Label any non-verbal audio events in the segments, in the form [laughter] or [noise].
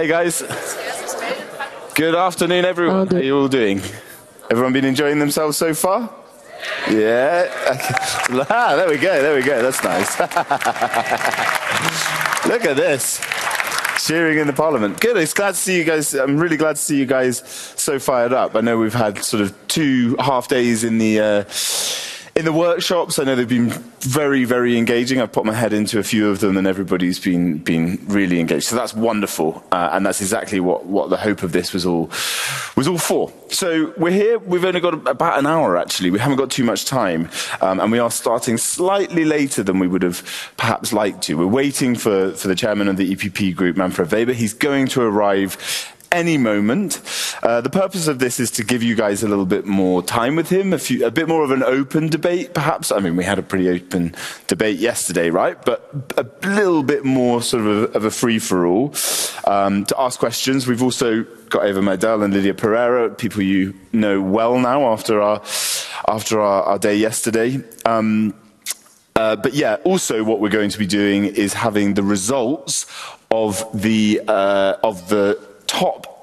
Hey guys. Good afternoon, everyone. How are you all doing? Everyone been enjoying themselves so far? Yeah. [laughs] ah, there we go. There we go. That's nice. [laughs] Look at this. Cheering in the parliament. Good. It's glad to see you guys. I'm really glad to see you guys so fired up. I know we've had sort of two half days in the. Uh, in the workshops, I know they've been very, very engaging. I've put my head into a few of them, and everybody's been been really engaged. So that's wonderful, uh, and that's exactly what, what the hope of this was all was all for. So we're here. We've only got about an hour actually. We haven't got too much time, um, and we are starting slightly later than we would have perhaps liked to. We're waiting for for the chairman of the EPP group, Manfred Weber. He's going to arrive any moment. Uh, the purpose of this is to give you guys a little bit more time with him, a, few, a bit more of an open debate, perhaps. I mean, we had a pretty open debate yesterday, right? But a little bit more sort of a, of a free for all um, to ask questions. We've also got Eva Maydell and Lydia Pereira, people you know well now after our after our, our day yesterday. Um, uh, but yeah, also what we're going to be doing is having the results of the uh, of the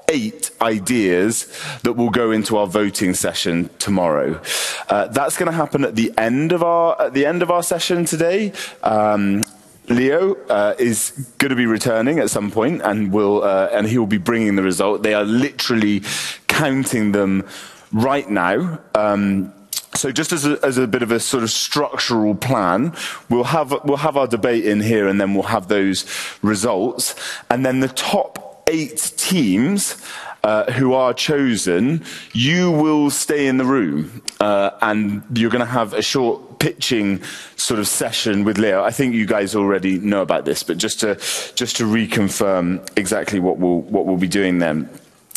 eight ideas that will go into our voting session tomorrow. Uh, that's going to happen at the end of our at the end of our session today. Um, Leo uh, is going to be returning at some point, and will uh, and he will be bringing the result. They are literally counting them right now. Um, so just as a, as a, bit of a sort of structural plan, we'll have we'll have our debate in here, and then we'll have those results, and then the top eight teams uh, who are chosen, you will stay in the room uh, and you're going to have a short pitching sort of session with Leo. I think you guys already know about this, but just to just to reconfirm exactly what we'll what we'll be doing then.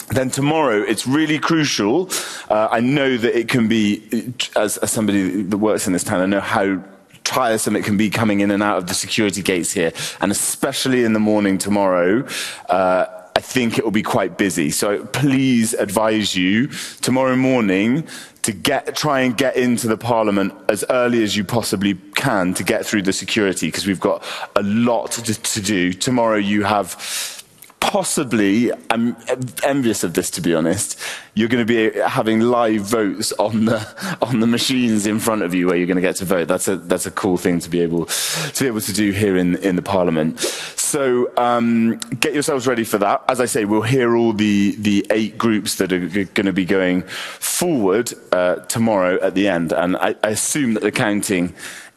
Then tomorrow, it's really crucial. Uh, I know that it can be, as, as somebody that works in this town, I know how tiresome it can be coming in and out of the security gates here, and especially in the morning tomorrow. Uh, I think it will be quite busy. So please advise you tomorrow morning to get, try and get into the parliament as early as you possibly can to get through the security because we've got a lot to, to do. Tomorrow you have possibly, I'm envious of this to be honest, you're going to be having live votes on the on the machines in front of you where you're going to get to vote. That's a that's a cool thing to be able to be able to do here in in the Parliament. So um, get yourselves ready for that. As I say, we'll hear all the the eight groups that are going to be going forward uh, tomorrow at the end, and I, I assume that the counting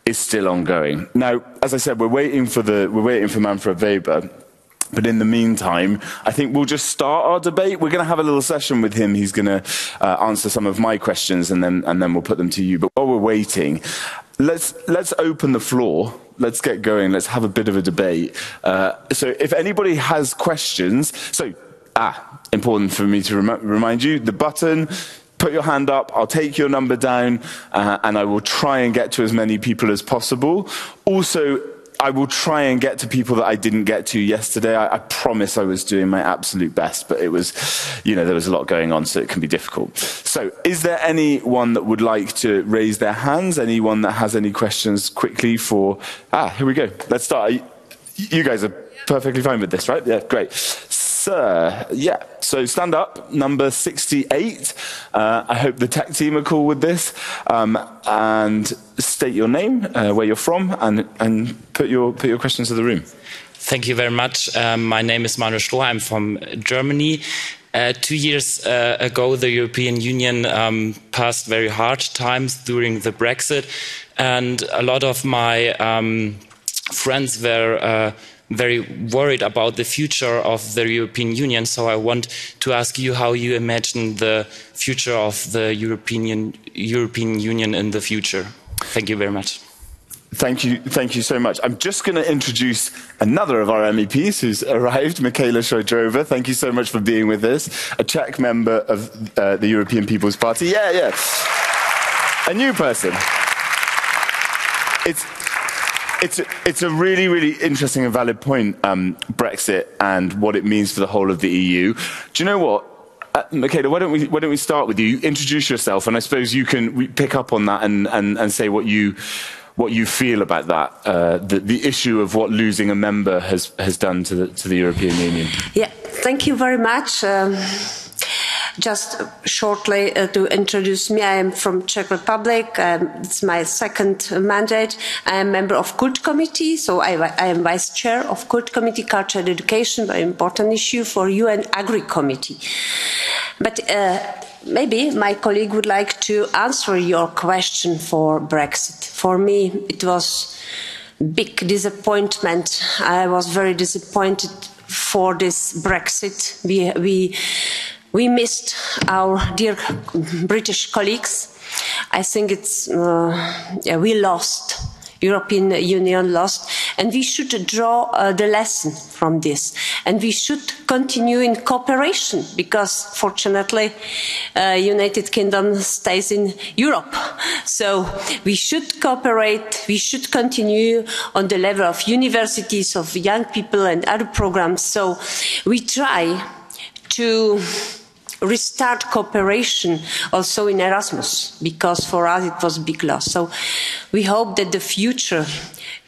is still ongoing. Now, as I said, we're waiting for the we're waiting for Manfred Weber but in the meantime, I think we'll just start our debate. We're going to have a little session with him. He's going to uh, answer some of my questions, and then and then we'll put them to you. But while we're waiting, let's let's open the floor. Let's get going. Let's have a bit of a debate. Uh, so, if anybody has questions, so ah, important for me to rem- remind you, the button put your hand up, I'll take your number down, uh, and I will try and get to as many people as possible. Also, I will try and get to people that I didn't get to yesterday. I, I, promise I was doing my absolute best, but it was, you know, there was a lot going on, so it can be difficult. So, is there anyone that would like to raise their hands? Anyone that has any questions quickly for? Ah, here we go. Let's start. You guys are perfectly fine with this, right? Yeah, great. Sir, yeah. So stand up, number 68. Uh, I hope the tech team are cool with this. Um, and state your name, uh, where you're from, and, and put, your, put your questions to the room. Thank you very much. Um, my name is Manuel Stroh. I'm from Germany. Uh, two years uh, ago, the European Union um, passed very hard times during the Brexit, and a lot of my um, friends were uh, very worried about the future of the European Union. So I want to ask you how you imagine the future of the European, European Union in the future. Thank you very much. Thank you, thank you so much. I'm just going to introduce another of our MEPs who's arrived, Michaela Šojdrová. Thank you so much for being with us, a Czech member of uh, the European People's Party. Yeah, yeah. A new person. It's, it's a, it's a really, really interesting and valid point, um, Brexit and what it means for the whole of the EU. Do you know what? Uh, Michaela, why don't, we, why don't we start with you? Introduce yourself, and I suppose you can pick up on that and, and, and say what you, what you feel about that, uh, the, the issue of what losing a member has, has done to the, to the European Union. Yeah, thank you very much. Um, just shortly uh, to introduce me, I am from Czech Republic. Um, it's my second mandate. I am member of Cult Committee, so I, I am vice chair of Cult Committee, Culture and Education, very important issue for UN Agri Committee. But uh, maybe my colleague would like to answer your question for Brexit. For me, it was big disappointment. I was very disappointed for this Brexit. We, we we missed our dear British colleagues. I think it's, uh, we lost. European Union lost, and we should draw uh, the lesson from this, and we should continue in cooperation because, fortunately, uh, United Kingdom stays in Europe. So we should cooperate. We should continue on the level of universities, of young people, and other programs. So we try to restart cooperation also in Erasmus, because for us it was a big loss. So we hope that the future,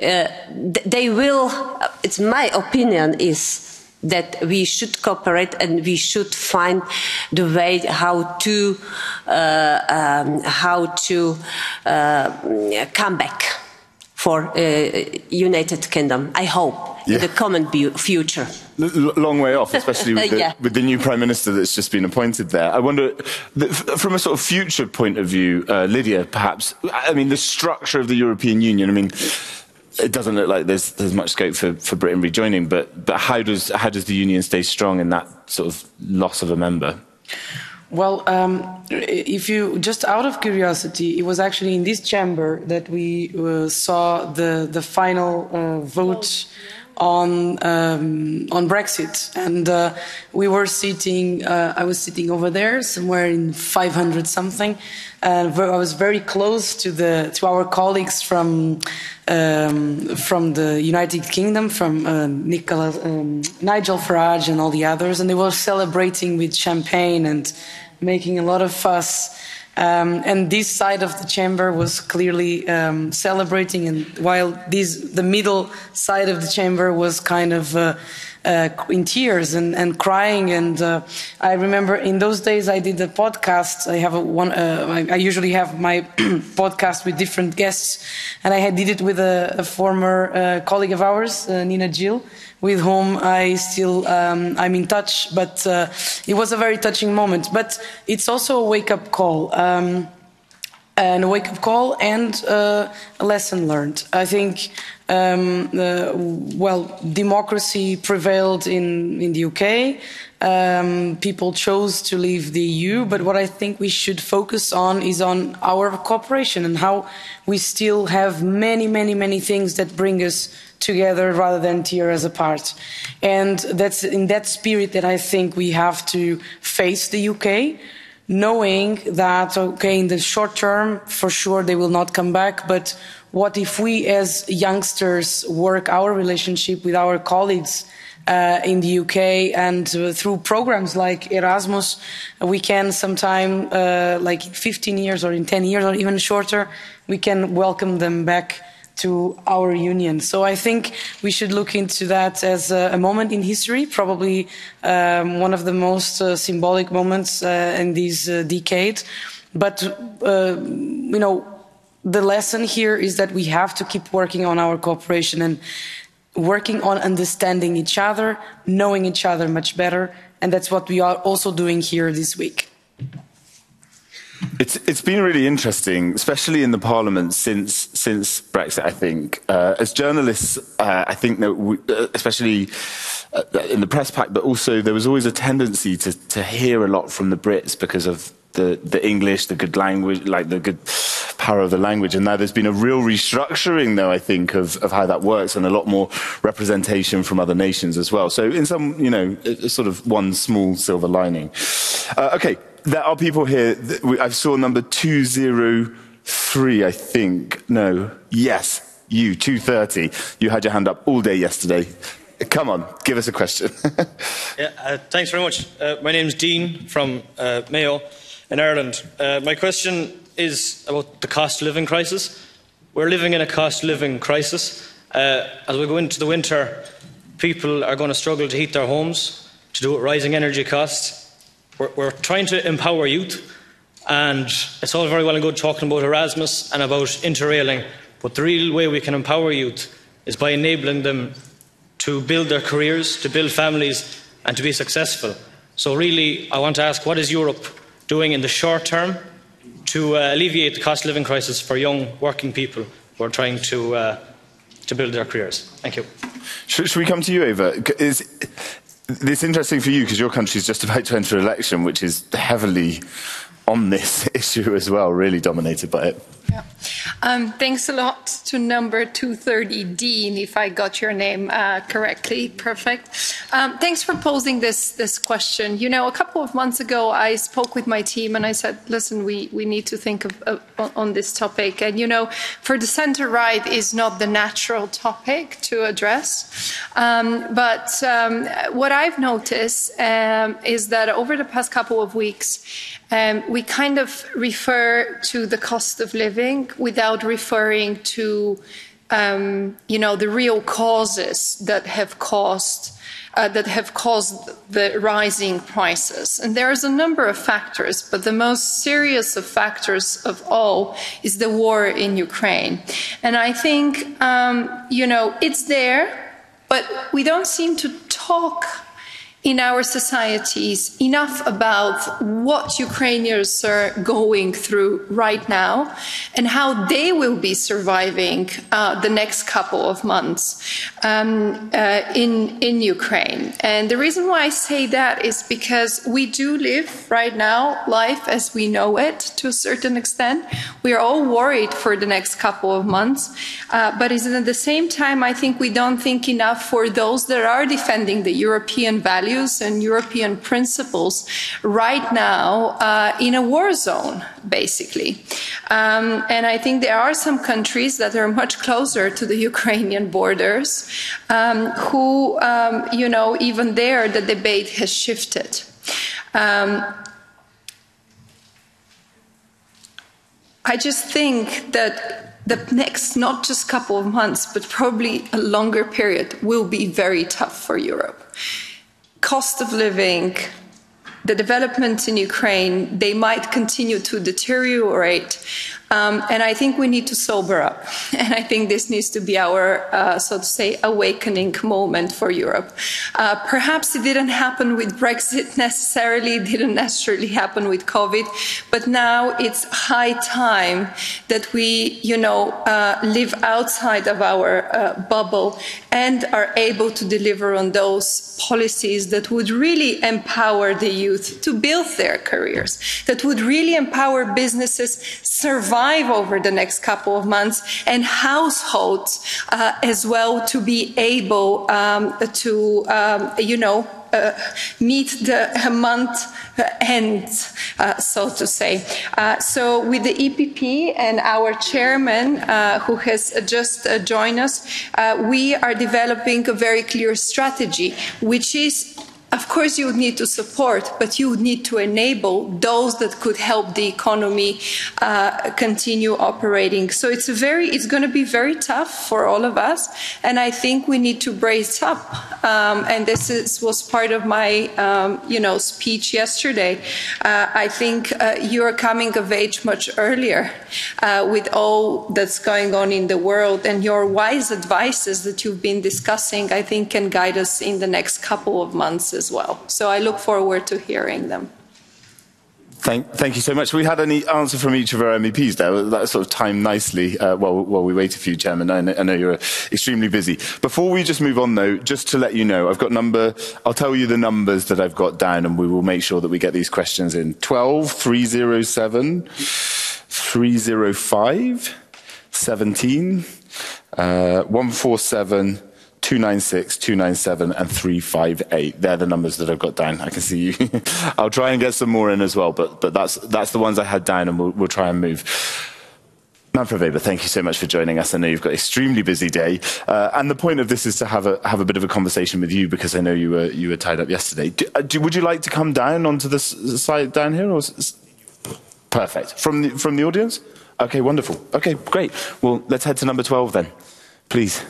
uh, they will, it's my opinion is that we should cooperate and we should find the way how to, uh, um, how to uh, come back for uh, United Kingdom. I hope yeah. in the common future. L- long way off, especially with [laughs] the, yeah. with the, new prime minister that's just been appointed there. I wonder, from a sort of future point of view, uh, Lydia, perhaps. I mean, the structure of the European Union. I mean. It doesn't look like there's, there's much scope for, for Britain rejoining, but, but how, does, how does the union stay strong in that sort of loss of a member? Well, um, if you just out of curiosity, it was actually in this chamber that we uh, saw the the final uh, vote on um, on Brexit, and uh, we were sitting. Uh, I was sitting over there, somewhere in 500 something, and I was very close to the to our colleagues from um, from the United Kingdom, from uh, Nicola, um, Nigel Farage and all the others, and they were celebrating with champagne and making a lot of fuss um, and this side of the chamber was clearly um, celebrating, and while this, the middle side of the chamber was kind of uh, uh, in tears and, and crying. And uh, I remember in those days I did a podcast. I have a one. Uh, I, I, usually have my [clears throat] podcast with different guests, and I had did it with a, a former uh, colleague of ours, uh, Nina Gill with whom I still um, I'm in touch. But uh, it was a very touching moment. But it's also a wake up call. Um, and a wake up call and uh, a lesson learned. I think, um, uh, well, democracy prevailed in, in the UK. Um, people chose to leave the EU, but what I think we should focus on is on our cooperation and how we still have many, many, many things that bring us together rather than tear us apart. And that's in that spirit that I think we have to face the UK, knowing that, okay, in the short term, for sure they will not come back, but what if we as youngsters work our relationship with our colleagues uh, in the UK and uh, through programs like Erasmus, we can sometime, uh, like 15 years or in 10 years or even shorter, we can welcome them back to our union. So I think we should look into that as a, moment in history, probably um, one of the most uh, symbolic moments uh, in this uh, decade. But, uh, you know, the lesson here is that we have to keep working on our cooperation and working on understanding each other, knowing each other much better. And that's what we are also doing here this week. It's it's been really interesting, especially in the Parliament since since Brexit. I think uh, as journalists, uh, I think that we, uh, especially uh, in the press pack, but also there was always a tendency to to hear a lot from the Brits because of the the English, the good language, like the good power of the language. And now there's been a real restructuring, though I think, of of how that works, and a lot more representation from other nations as well. So in some, you know, sort of one small silver lining. Uh, okay there are people here. I saw number 203, I think. No. Yes, you, 230. You had your hand up all day yesterday. Come on, give us a question. [laughs] yeah, uh, thanks very much. Uh, my name is Dean from uh, Mayo in Ireland. Uh, my question is about the cost of living crisis. We're living in a cost of living crisis. Uh, as we go into the winter, people are going to struggle to heat their homes to do with rising energy costs. We're, we're trying to empower youth, and it's all very well and good talking about Erasmus and about interrailing, but the real way we can empower youth is by enabling them to build their careers, to build families, and to be successful. So, really, I want to ask what is Europe doing in the short term to uh, alleviate the cost of living crisis for young working people who are trying to, uh, to build their careers? Thank you. Should, should we come to you, Eva? Is this interesting for you because your country is just about to enter election, which is heavily on this [laughs] issue as well, really dominated by it. Yeah. Um, thanks a lot to number 230, Dean, if I got your name uh, correctly. Perfect. Um, thanks for posing this, this question. You know, a couple of months ago, I spoke with my team and I said, listen, we, we need to think of, of, on this topic. And, you know, for the center right is not the natural topic to address. Um, but um, what I've noticed um, is that over the past couple of weeks, um, we kind of refer to the cost of living without referring to, um, you know, the real causes that have caused uh, that have caused the rising prices. And there's a number of factors, but the most serious of factors of all is the war in Ukraine. And I think, um, you know, it's there, but we don't seem to talk in our societies enough about what Ukrainians are going through right now and how they will be surviving uh, the next couple of months um, uh, in, in Ukraine. And the reason why I say that is because we do live right now life as we know it to a certain extent. We are all worried for the next couple of months. Uh, but at the same time, I think we don't think enough for those that are defending the European values values and European principles right now uh, in a war zone, basically. Um, and I think there are some countries that are much closer to the [laughs] Ukrainian borders um, who, um, you know, even there the debate has shifted. Um, I just think that the next not just a couple of months but probably a longer period will be very tough for europe cost of living, the developments in Ukraine, they might continue to deteriorate. Um, and I think we need to sober up. [laughs] And I think this needs to be our, uh, so to say, awakening moment for Europe. Uh, perhaps it didn't happen with Brexit [laughs] necessarily, it didn't necessarily happen with COVID, but now it's high time that we, you know, uh, live outside of our uh, bubble and are able to deliver on those policies that would really empower the youth to build their careers, that would really empower businesses survive survive over the next couple of months and households uh, as well to be able um, to, um, you know, uh, meet the month end, uh, so to say. Uh, so with the EPP and our chairman, uh, who has just uh, joined us, we are developing a very clear strategy, which is of course you would need to support but you would need to enable those that could help the economy uh, continue operating. So it's a very it's going to be very tough for all of us and i think we need to brace up. Um, and this is, was part of my um, you know speech yesterday. Uh, i think uh, you're coming of age much earlier uh, with all that's going on in the world and your wise advices that you've been discussing i think can guide us in the next couple of months as well. So I look forward to hearing them. Thank, thank you so much. We had any answer from each of our MEPs there. That sort of timed nicely uh, while, while we waited for you, Chairman. I know, I know you're extremely busy. Before we just move on, though, just to let you know, I've got number, I'll tell you the numbers that I've got down, and we will make sure that we get these questions in. 12, 307, 305, 17, uh, 147, 296, 297, and 358. They're the numbers that I've got down. I can see you. [laughs] I'll try and get some more in as well, but, but that's, that's the ones I had down, and we'll, we'll try and move. Manfred Weber, thank you so much for joining us. I know you've got an extremely busy day, uh, and the point of this is to have a have a bit of a conversation with you because I know you were you were tied up yesterday. Do, uh, do, would you like to come down onto the side down here, or perfect from the from the audience? Okay, wonderful. Okay, great. Well, let's head to number twelve then, please.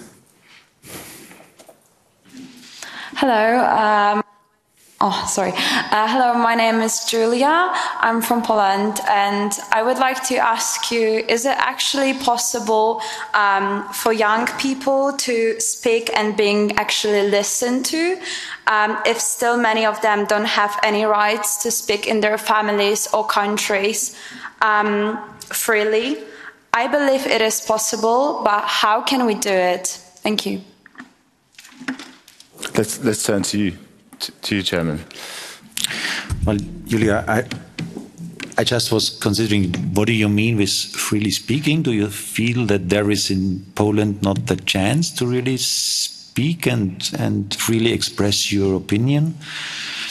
Hello. Um, Oh, sorry. Uh, hello, my name is Julia. I'm from Poland, and I would like to ask you is it actually possible um, for young people to speak and being actually listened to um, if still many of them don't have any rights to speak in their families or countries um, freely? I believe it is possible, but how can we do it? Thank you. Let's, let's turn to you, to, you, Chairman. Well, Julia, I, I just was considering what do you mean with freely speaking? Do you feel that there is in Poland not the chance to really speak and, and freely express your opinion?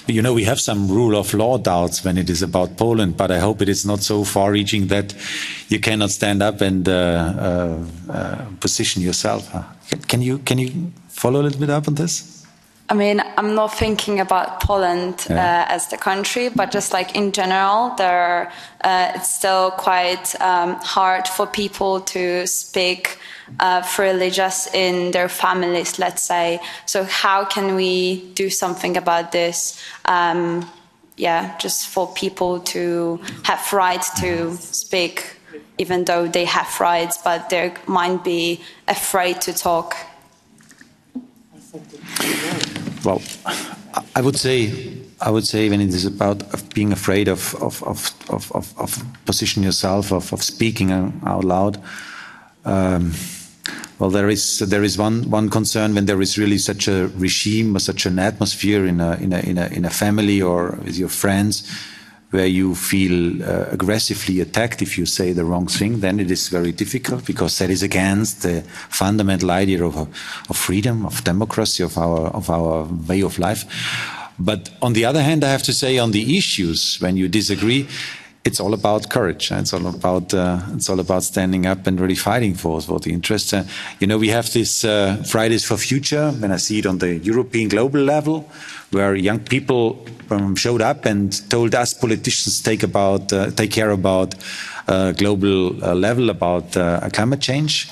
You know, we have some rule of law doubts when it is about Poland, but I hope it is not so far reaching that you cannot stand up and uh, uh, uh, position yourself. Can you, can you follow a little bit up on this? I mean, I'm not thinking about Poland Yeah. uh, as the country, but just like in general, there uh, it's still quite um, hard for people to speak uh, freely just in their families, let's say. So how can we do something about this? Um, yeah, just for people to have right to speak, even though they have rights, but they might be afraid to talk. Well, I would say, I would say when it is about being afraid of of of of, of, of position yourself, of, speaking out loud. Um, well, there is there is one one concern when there is really such a regime or such an atmosphere in a family or with your friends where you feel uh, aggressively attacked if you say the wrong thing, then it is very difficult because that is against the fundamental idea of, of freedom, of democracy, of our, of our way of life. But on the other hand, I have to say on the issues, when you disagree, it's all about courage. It's all about uh, it's all about standing up and really fighting for for the interests. Uh, you know, we have this uh, Fridays for Future. When I see it on the European global level, where young people um, showed up and told us politicians take about uh, take care about uh, global uh, level about climate change.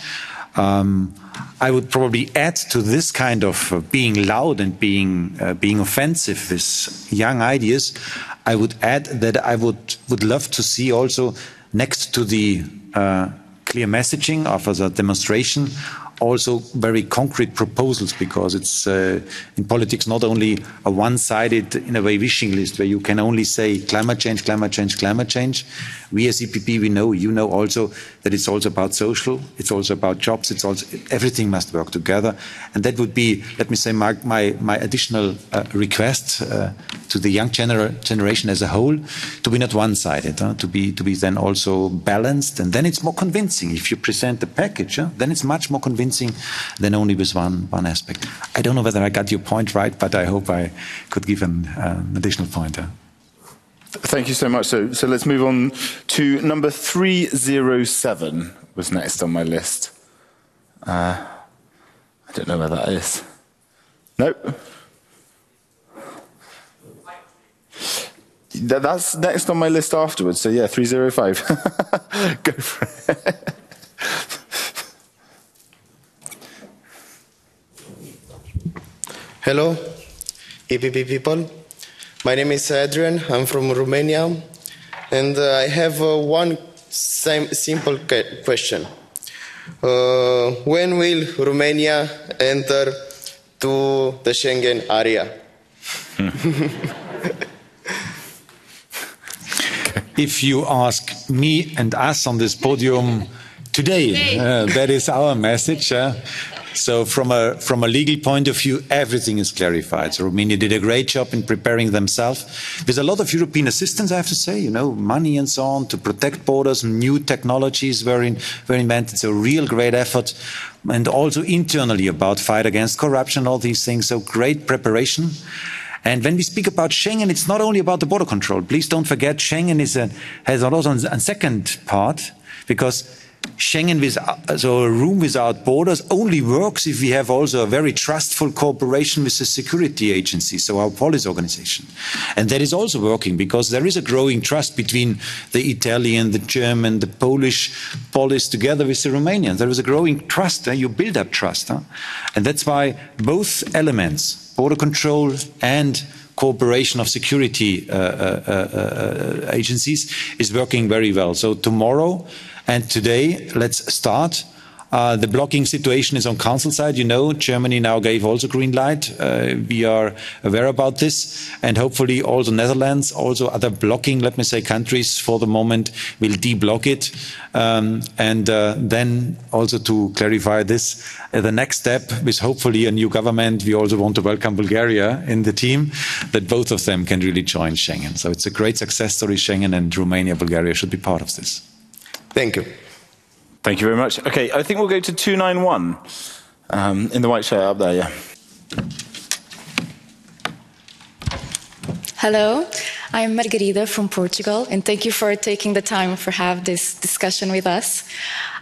Um, I would probably add to this kind of being loud and being being offensive with young ideas. I would add that I would would love to see also next to the uh, clear messaging of a demonstration also very concrete proposals because it's uh, in politics not only a one-sided in a way wishing list where you can only say climate change climate change climate change we as epp we know you know also that it's also about social it's also about jobs it's also everything must work together and that would be let me say my my, my additional uh, request uh, to the young gener generation as a whole to be not one-sided huh? to be to be then also balanced and then it's more convincing if you present the package huh? then it's much more convincing than only with one one aspect i don't know whether i got your point right but i hope i could give an, uh, additional point huh? Thank you so much. So, so let's move on to number 307 was next on my list. Uh, I don't know where that is. Nope. That's next on my list afterwards. So yeah, 305. [laughs] Go for it. [laughs] Hello, EPP people. My name is Adrian. I'm from Romania, and uh, I have uh, one sim- simple que- question. Uh, when will Romania enter to the Schengen area? [laughs] if you ask me and us on this podium today, uh, that is our message. So, from a from a legal point of view, everything is clarified. So Romania did a great job in preparing themselves with a lot of European assistance. I have to say, you know, money and so on to protect borders. New technologies were in, were invented. So, real great effort, and also internally about fight against corruption, all these things. So, great preparation. And when we speak about Schengen, it's not only about the border control. Please don't forget, Schengen is a, has also a second part because Schengen, without, so a room without borders, only works if we have also a very trustful cooperation with the security agency, so our police organization. And that is also working because there is a growing trust between the Italian, the German, the Polish police together with the Romanians. There is a growing trust. And you build up trust. And that's why both elements, border control and cooperation of security uh, uh, uh, agencies is working very well. So tomorrow and today, let's start. Uh, the blocking situation is on council side. You know, Germany now gave also green light. Uh, we are aware about this, and hopefully also the Netherlands, also other blocking, let me say, countries for the moment will de-block it. Um, and uh, then also to clarify this, uh, the next step is hopefully a new government. We also want to welcome Bulgaria in the team, that both of them can really join Schengen. So it's a great success story. Schengen and Romania, Bulgaria should be part of this. Thank you. Thank you very much. Okay, I think we'll go to 291 um, in the white shirt up there, yeah. Hello, I'm Margarida from Portugal, and thank you for taking the time for have this discussion with us.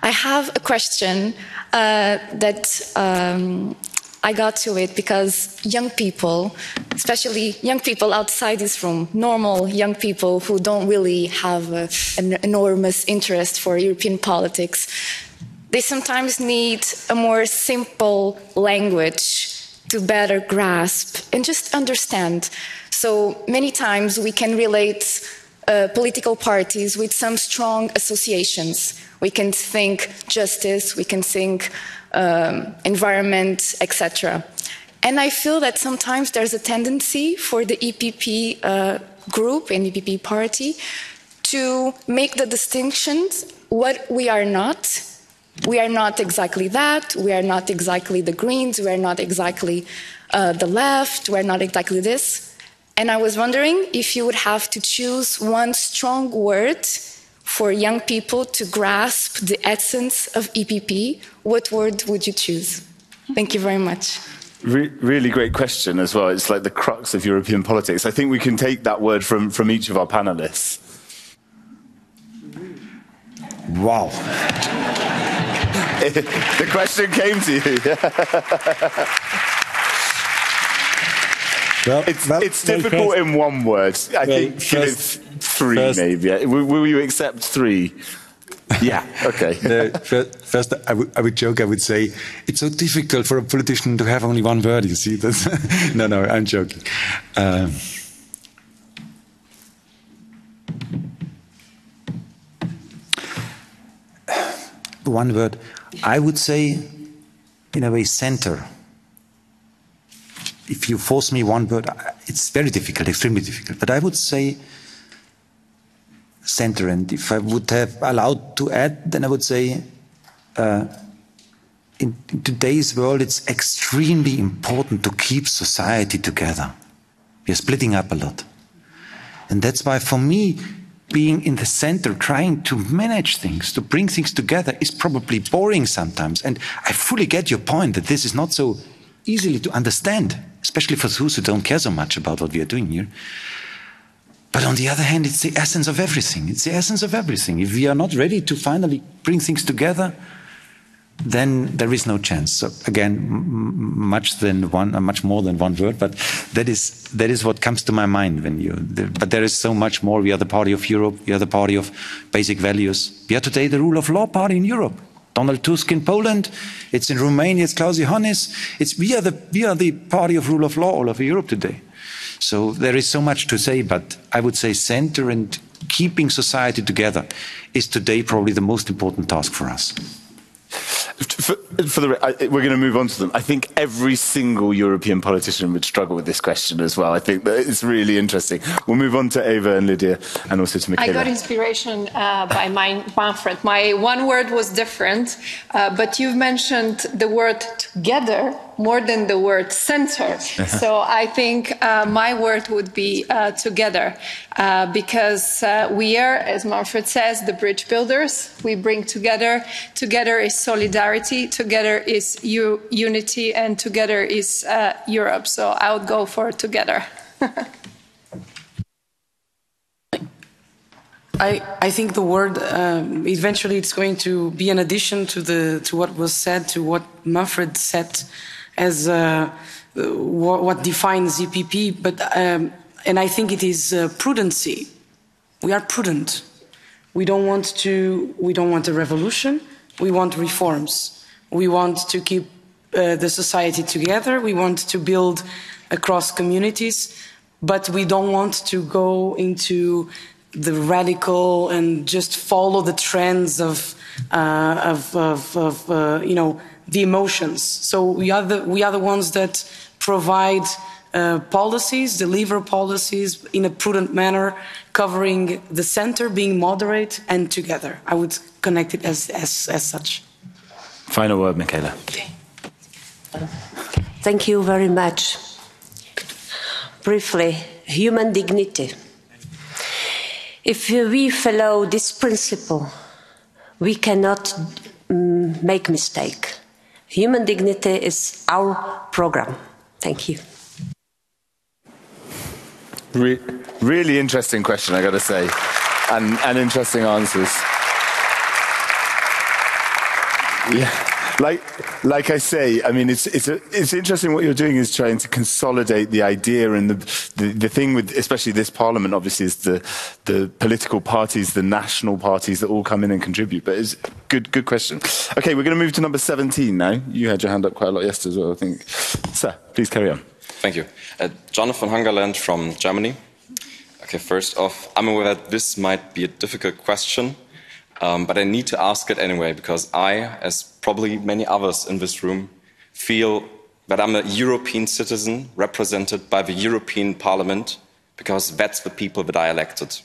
I have a question uh, that um, I got to it because young people, especially young people outside this room, normal young people who don't really have a, an enormous interest for European politics, they sometimes need a more simple language to better grasp and just understand. So many times we can relate uh, political parties with some strong associations. We can think justice, we can think um, environment, etc. And I feel that sometimes there's a tendency for the EPP uh, group and EPP party to make the distinctions what we are not. We are not exactly that. We are not exactly the Greens. We are not exactly uh, the left. We are not exactly this. And I was wondering if you would have to choose one strong word for young people to grasp the essence of EPP, what word would you choose? Thank you very much. Re- really great question as well. It's like the crux of European politics. I think we can take that word from, from each of our panelists. Wow. [laughs] the question came to you. well, it's, well, it's difficult well, in one word. I well, think first, give it three, first, maybe. Will, will, you accept three? Yeah, [laughs] okay. no, first, I, I would joke, I would say, it's so difficult for a politician to have only one word, you see. [laughs] That's, no, no, I'm joking. Um, one word. I would say, in a way, center. If you force me one word, it's very difficult, extremely difficult. But I would say center. And if I would have allowed to add, then I would say, uh, in, in today's world, it's extremely important to keep society together. We are splitting up a lot. And that's why, for me, being in the center, trying to manage things, to bring things together, is probably boring sometimes. And I fully get your point that this is not so easily to understand, especially for those who don't care so much about what we are doing here. But on the other hand, it's the essence of everything. It's the essence of everything. If we are not ready to finally bring things together, then there is no chance. So again, much than one, uh, much more than one word, but that is that is what comes to my mind when you. The, but there is so much more. We are the party of Europe. We are the party of basic values. We are today the rule of law party in Europe. Donald Tusk in Poland. It's in Romania. It's Klaus Iohannis. It's we are the we are the party of rule of law all over Europe today. So there is so much to say, but I would say center and keeping society together is today probably the most important task for us. For, for the, I, we're going to move on to them. I think every single European politician would struggle with this question as well. I think that it's really interesting. We'll move on to Eva and Lydia and also to Michaela. I got inspiration uh, by my Manfred. My one word was different, uh, but you've mentioned the word together more than the word center. so I think uh, my word would be uh, together, uh, because uh, we are, as Manfred says, the bridge builders. We bring together. Together is solidarity. Together is u- unity, and together is uh, Europe. So I would go for together. [laughs] I, I think the word um, eventually it's going to be an addition to the to what was said to what Manfred said as uh, what, defines EPP. But um, and I think it is uh, prudency. We are prudent. We don't want to. We don't want a revolution. We want reforms. We want to keep uh, the society together. We want to build across communities but we don't want to go into the radical and just follow the trends of uh, of, of, of uh, you know the emotions. So we are the we are the ones that provide uh, policies, deliver policies in a prudent manner, covering the center, being moderate and together. I would connect it as as, as such. Final word, Michaela. Thank you very much. Briefly, human dignity. If we follow this principle, we cannot um, make mistake. Human dignity is our program. Thank you. Re- really interesting question, I got to say, and, and interesting answers. Yeah like, like I say, I mean, it's, it's, a, it's interesting what you're doing is trying to consolidate the idea and the, the, the thing with, especially this parliament, obviously, is the, the political parties, the national parties that all come in and contribute. But it's good, good question. Okay, we're going to move to number 17 now. You had your hand up quite a lot yesterday as well, I think. Sir, please carry on. Thank you. Uh, Jonathan Hungerland from Germany. Okay, first off, I'm aware that this might be a difficult question. Um, but I need to ask it anyway because I, as probably many others in this room, feel that I'm a European citizen represented by the European Parliament because that's the people that I elected.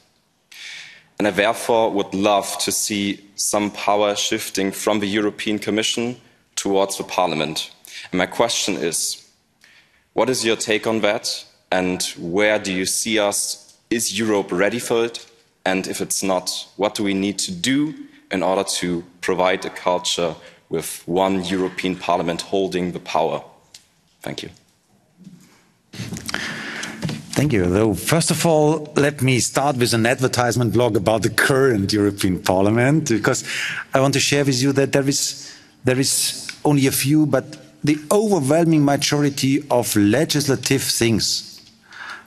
And I therefore would love to see some power shifting from the European Commission towards the Parliament. And my question is what is your take on that? And where do you see us? Is Europe ready for it? And if it's not, what do we need to do in order to provide a culture with one European Parliament holding the power? Thank you. Thank you. Though, first of all, let me start with an advertisement blog about the current European Parliament, because I want to share with you that there is, there is only a few, but the overwhelming majority of legislative things,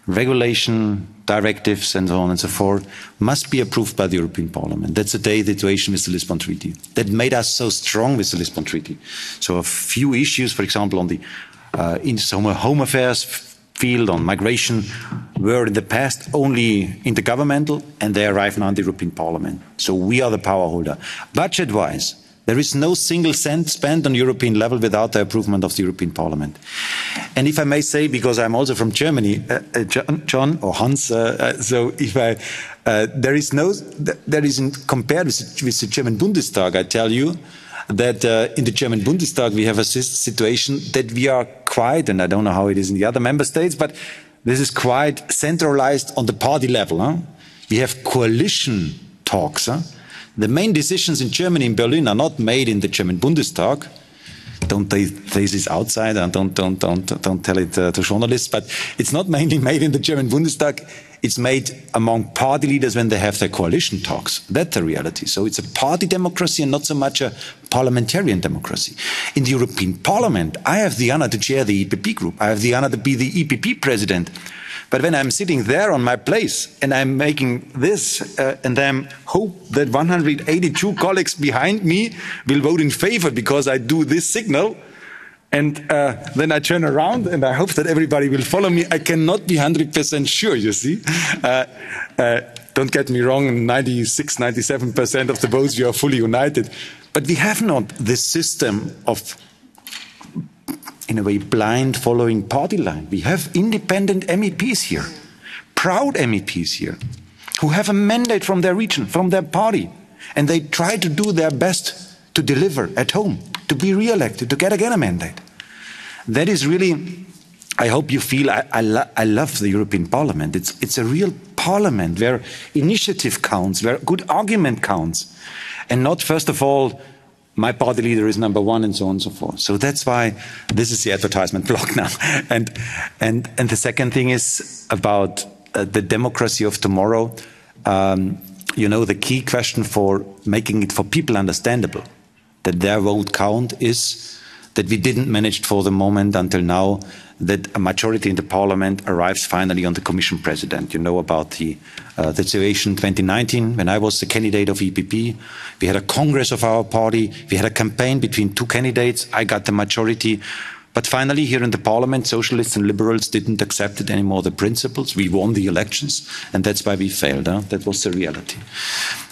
regulation, directives and so on and so forth must be approved by the European Parliament. That's the day the situation with the Lisbon Treaty. That made us so strong with the Lisbon Treaty. So a few issues, for example, on the uh, in home affairs field, on migration, were in the past only intergovernmental, and they arrive now in the European Parliament. So we are the power holder. Budget-wise, there is no single cent spent on European level without the approval of the European Parliament. And if I may say, because I'm also from Germany, uh, uh, John or Hans, uh, uh, so if I, uh, there is no, there isn't compared with, with the German Bundestag, I tell you, that uh, in the German Bundestag we have a situation that we are quite, and I don't know how it is in the other member states, but this is quite centralized on the party level. Huh? We have coalition talks. Huh? The main decisions in Germany, in Berlin, are not made in the German Bundestag. Don't say this outside and don't, don't, don't, don't tell it uh, to journalists, but it's not mainly [laughs] made in the German Bundestag. It's made among party leaders when they have their coalition talks. That's the reality. So it's a party democracy and not so much a parliamentarian democracy. In the European Parliament, I have the honor to chair the EPP group. I have the honor to be the EPP president. But when I'm sitting there on my place and I'm making this uh, and I hope that 182 colleagues behind me will vote in favor because I do this signal, and uh, then I turn around and I hope that everybody will follow me. I cannot be 100% sure, you see. Uh, uh, don't get me wrong, 96, 97% of the votes, we are fully united. But we have not this system of in a way, blind following party line. We have independent MEPs here, proud MEPs here, who have a mandate from their region, from their party, and they try to do their best to deliver at home, to be re-elected, to get again a mandate. That is really, I hope you feel, I, I, lo I love the European Parliament. It's, it's a real parliament where initiative counts, where good argument counts, and not, first of all, my party leader is number one and so on and so forth. So that's why this is the advertisement [laughs] block now. And, and, and the second thing is about uh, the democracy of tomorrow. Um, you know, the key question for making it for people understandable that their vote count is that we didn't manage for the moment until now that a majority in the parliament arrives finally on the commission president. You know about the, uh, the situation 2019 when I was the candidate of EPP. We had a congress of our party. We had a campaign between two candidates. I got the majority. But finally, here in the parliament, socialists and liberals didn't accept it anymore, the principles. We won the elections, and that's why we failed. Huh? That was the reality.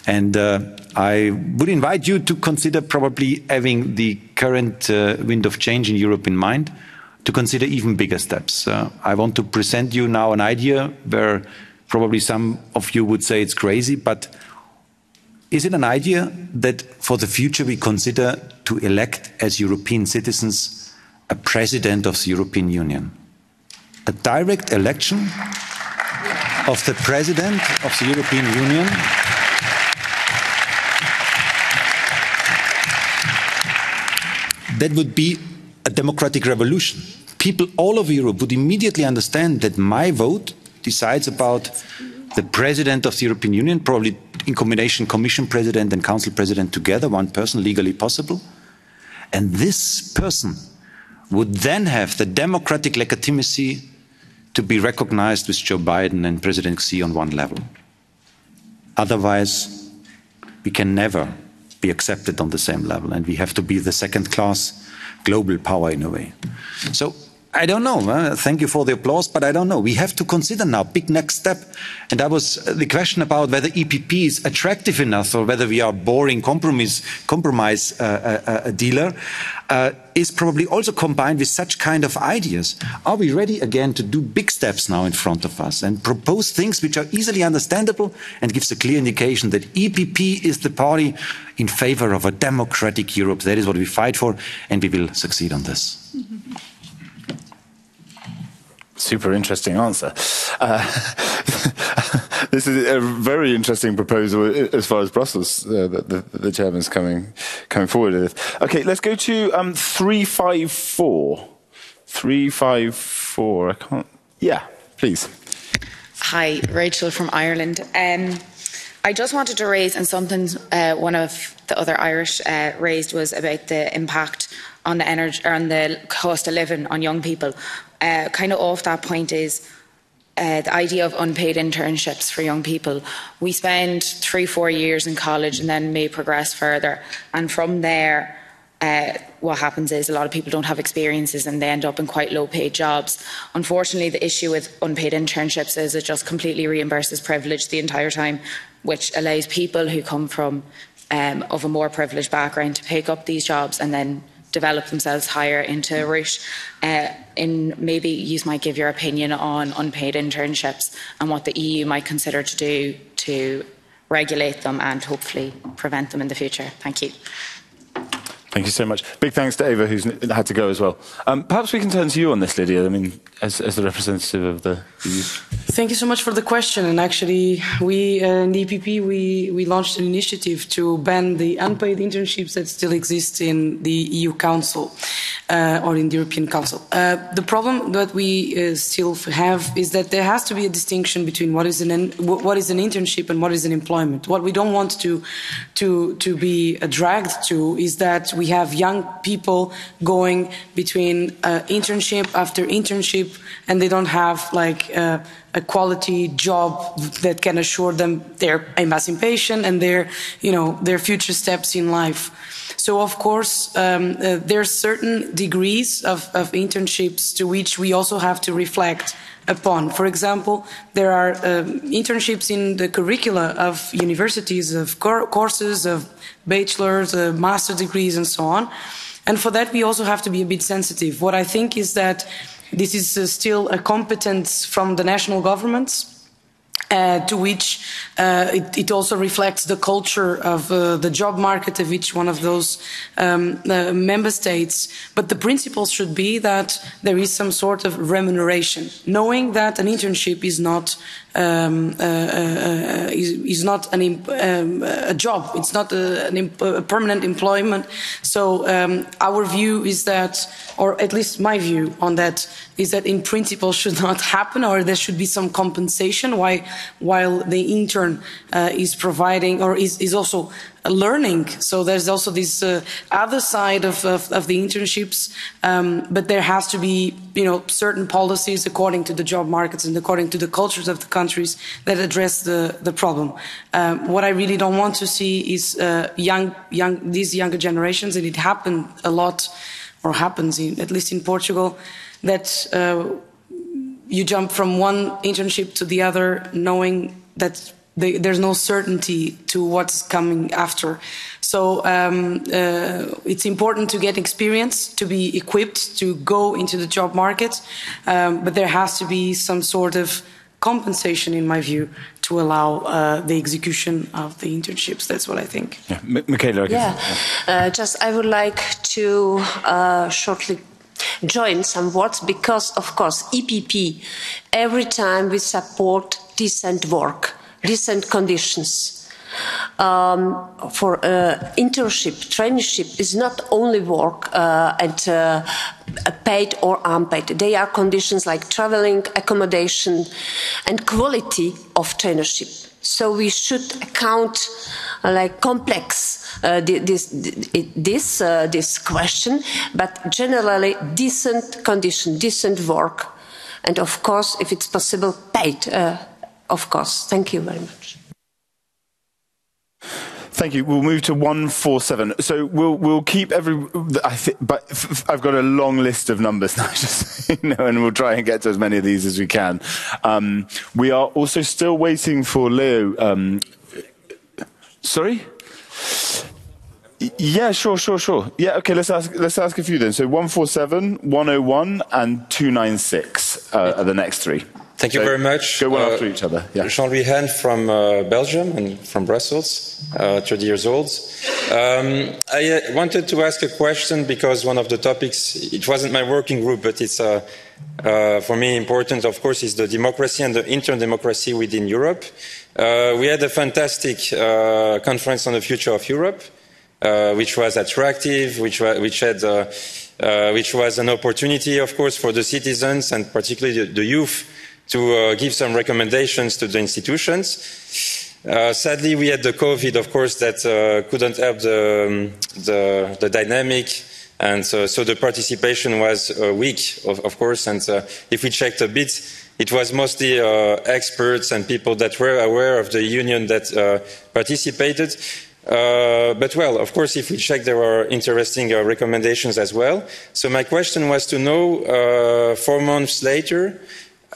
And uh, I would invite you to consider probably having the current uh, wind of change in Europe in mind, to consider even bigger steps. Uh, I want to present you now an idea where probably some of you would say it's crazy, but is it an idea that for the future we consider to elect as European citizens a president of the European Union? A direct election of the president of the European Union. That would be a democratic revolution. People all over Europe would immediately understand that my vote decides about the president of the European Union, probably in combination Commission President and Council President together, one person legally possible. And this person would then have the democratic legitimacy to be recognized with Joe Biden and President Xi on one level. Otherwise, we can never be accepted on the same level, and we have to be the second class global power in a way. So I don't know. Uh, thank you for the applause, but I don't know. We have to consider now big next step. And that was the question about whether EPP is attractive enough or whether we are boring compromise compromise uh, uh, dealer. Uh, is probably also combined with such kind of ideas. Are we ready again to do big steps now in front of us and propose things which are easily understandable and gives a clear indication that EPP is the party in favor of a democratic Europe? That is what we fight for, and we will succeed on this. Mm [laughs] -hmm. Super interesting answer. Uh, [laughs] this is a very interesting proposal as far as Brussels, uh, the, the, the, chairman's coming coming forward with. Okay, let's go to um, three five four. Three five four. I can't. Yeah, please. Hi, Rachel from Ireland. Um, I just wanted to raise, and something uh, one of the other Irish uh, raised was about the impact on the energy, on the cost of living on young people uh, kind of off that point is uh, the idea of unpaid internships for young people. We spend three, four years in college and then may progress further. And from there, uh, what happens is a lot of people don't have experiences and they end up in quite low paid jobs. Unfortunately, the issue with unpaid internships is it just completely reimburses privilege the entire time, which allows people who come from um, of a more privileged background to pick up these jobs and then develop themselves higher into a route uh, in maybe you might give your opinion on unpaid internships and what the EU might consider to do to regulate them and hopefully prevent them in the future. Thank you. Thank you so much. Big thanks to Eva, who's had to go as well. Um, perhaps we can turn to you on this, Lydia. I mean, as, as the representative of the, youth. Thank you so much for the question. And actually, we uh, in the EPP we we launched an initiative to ban the unpaid internships that still exist in the EU Council uh, or in the European Council. Uh, the problem that we uh, still have is that there has to be a distinction between what is an what is an internship and what is an employment. What we don't want to to to be dragged to is that we have young people going between uh, internship after internship and they don't have like uh, a quality job that can assure them their emancipation and their you know their future steps in life. So of course um, uh, there's certain degrees of, of internships to which we also have to reflect upon. For example, there are um, internships in the curricula of universities, of courses, of bachelor's, uh, master degrees, and so on. And for that, we also have to be a bit sensitive. What I think is that this is uh, still a competence from the national governments. Uh, to which uh, it, it, also reflects the culture of uh, the job market of each one of those um, uh, member states. But the principle should be that there is some sort of remuneration, knowing that an internship is not is, is, not an, um, a job. It's not a, a permanent employment. So um, our view is that, or at least my view on that, is that in principle should [laughs] not happen, or there should be some compensation while while the intern uh, is providing or is, is also learning. So there's also this uh, other side of, of, of the internships, um, but there has to be, you know, certain policies according to the job markets and according to the cultures of the countries that address the, the problem. Um, what I really don't want to see is uh, young, young, these younger generations, and it happened a lot or happens, in, at least in Portugal, that uh, you jump from one internship to the other knowing that they, there's no certainty to what's coming after. So um, uh, it's important to get experience, to be equipped to go into the job market, um, but there has to be some sort of compensation, in my view, to allow uh, the execution of the internships. That's what I think. Yeah, M- Michaela. Yeah, uh, just I would like to uh, shortly join some words because, of course, EPP, every time we support decent work, decent conditions. Um, for uh, internship, traineeship is not only work uh, and uh, paid or unpaid. They are conditions like traveling, accommodation, and quality of traineeship. So we should account uh, like complex uh, this this uh, this question, but generally decent condition, decent work, and of course, if it's possible, paid. Of course. Thank you very much. Thank you. We'll move to 147. So we'll we'll keep every. I but I've got a long list of numbers now, [laughs] just you know, and we'll try and get to as many of these as we can. Um, we are also still waiting for Leo. Um, sorry. Yeah, sure, sure, sure. Yeah, okay. Let's ask. Let's ask a few then. So 147, 101, and 296 uh, are the next three. Thank you So very much. Go one Uh, after each other. Yeah. Jean-Louis Hen from uh, Belgium and from Brussels, uh, 30 years old. Um, I uh, wanted to ask a question because one of the topics, it wasn't my working group, but it's uh, uh, for me important, of course, is the democracy and the intern democracy within Europe. Uh, we had a fantastic uh, conference on the future of Europe, uh, which was attractive, which, which had uh, uh, which was an opportunity, of course, for the citizens and particularly the, the youth to uh, give some recommendations to the institutions. Uh, sadly, we had the COVID, of course, that uh, couldn't help the, um, the, the dynamic. And so, the participation was uh, weak, of, of course. And uh, if we checked a bit, it was mostly experts and people that were aware of the union that participated. But well, of course, if we check, there are interesting recommendations as well. So my question was to know, four months later,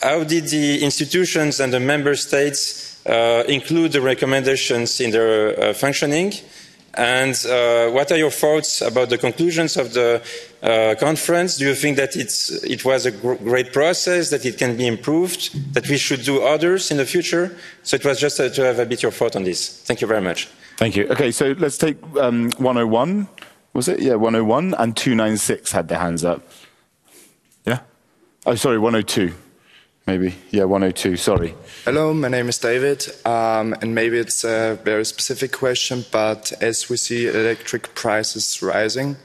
how did the institutions and the member states uh, include the recommendations in their uh, functioning? And uh, what are your thoughts about the conclusions of the uh, conference? Do you think that it was a gr- great process, that it can be improved, that we should do others in the future? So it was just uh, to have a bit your thought on this. Thank you very much. Thank you. Okay, so let's take um, 101. Was it? Yeah, 101 and 296 had their hands up. Yeah? Oh, sorry, 102. Maybe. Yeah, 102. Sorry. Hello, my name is David, um, and maybe it's a very specific question, but as we see electric prices rising,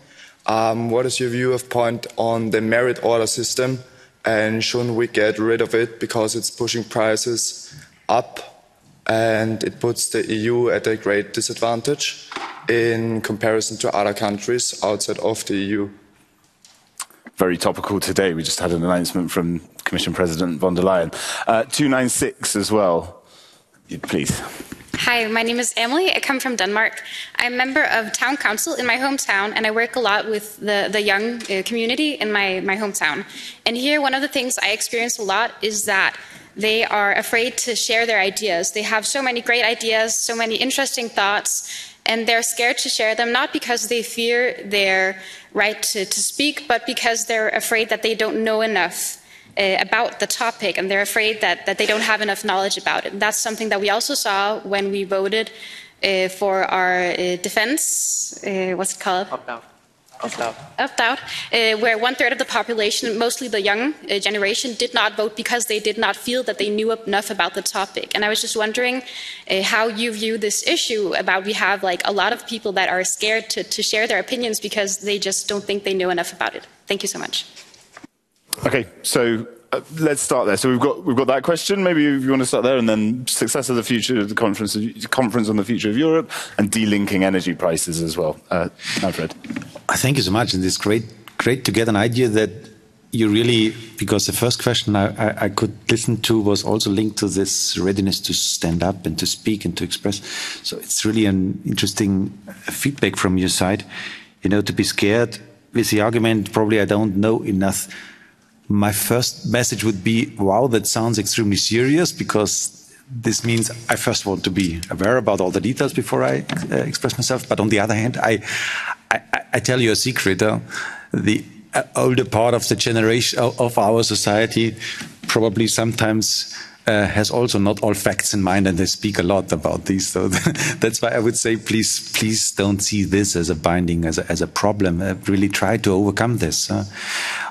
um, what is your view of point on the merit order system, and shouldn't we get rid of it because it's pushing prices up and it puts the EU at a great disadvantage in comparison to other countries outside of the EU? Very topical today. We just had an announcement from Commission President von der Leyen. Uh, 296 as well. Please. Hi, my name is Emily. I come from Denmark. I'm a member of town council in my hometown, and I work a lot with the, the young uh, community in my, my hometown. And here, one of the things I experience a lot is that they are afraid to share their ideas. They have so many great ideas, so many interesting thoughts, and they're scared to share them, not because they fear their right to, to speak, but because they're afraid that they don't know enough uh, about the topic and they're afraid that, that they don't have enough knowledge about it. And that's something that we also saw when we voted uh, for our uh, defense, what's it called? Opt out. Opt out, uh, where one third of the population, mostly the young uh, generation, did not vote because they did not feel that they knew enough about the topic. And I was just wondering uh, how you view this issue about we have like a lot of people that are scared to, to share their opinions because they just don't think they know enough about it. Thank you so much. Okay, so uh, let's start there. So we've got we've got that question. Maybe if you want to start there, and then success of the future of the conference, conference on the future of Europe, and delinking energy prices as well. Uh, Manfred. I thank you so much, and it's great, great to get an idea that you really, because the first question I, I, I could listen to was also linked to this readiness to stand up and to speak and to express. So it's really an interesting feedback from your side. You know, to be scared with the argument, probably I don't know enough. My first message would be, wow, that sounds extremely serious because this means I first want to be aware about all the details before I uh, express myself. But on the other hand, I, I, I tell you a secret. Uh, the uh, older part of the generation of our society probably sometimes uh, has also not all facts in mind and they speak a lot about these. So [laughs] that's why I would say, please, please don't see this as a binding, as a, as a problem. Uh, really try to overcome this. Uh,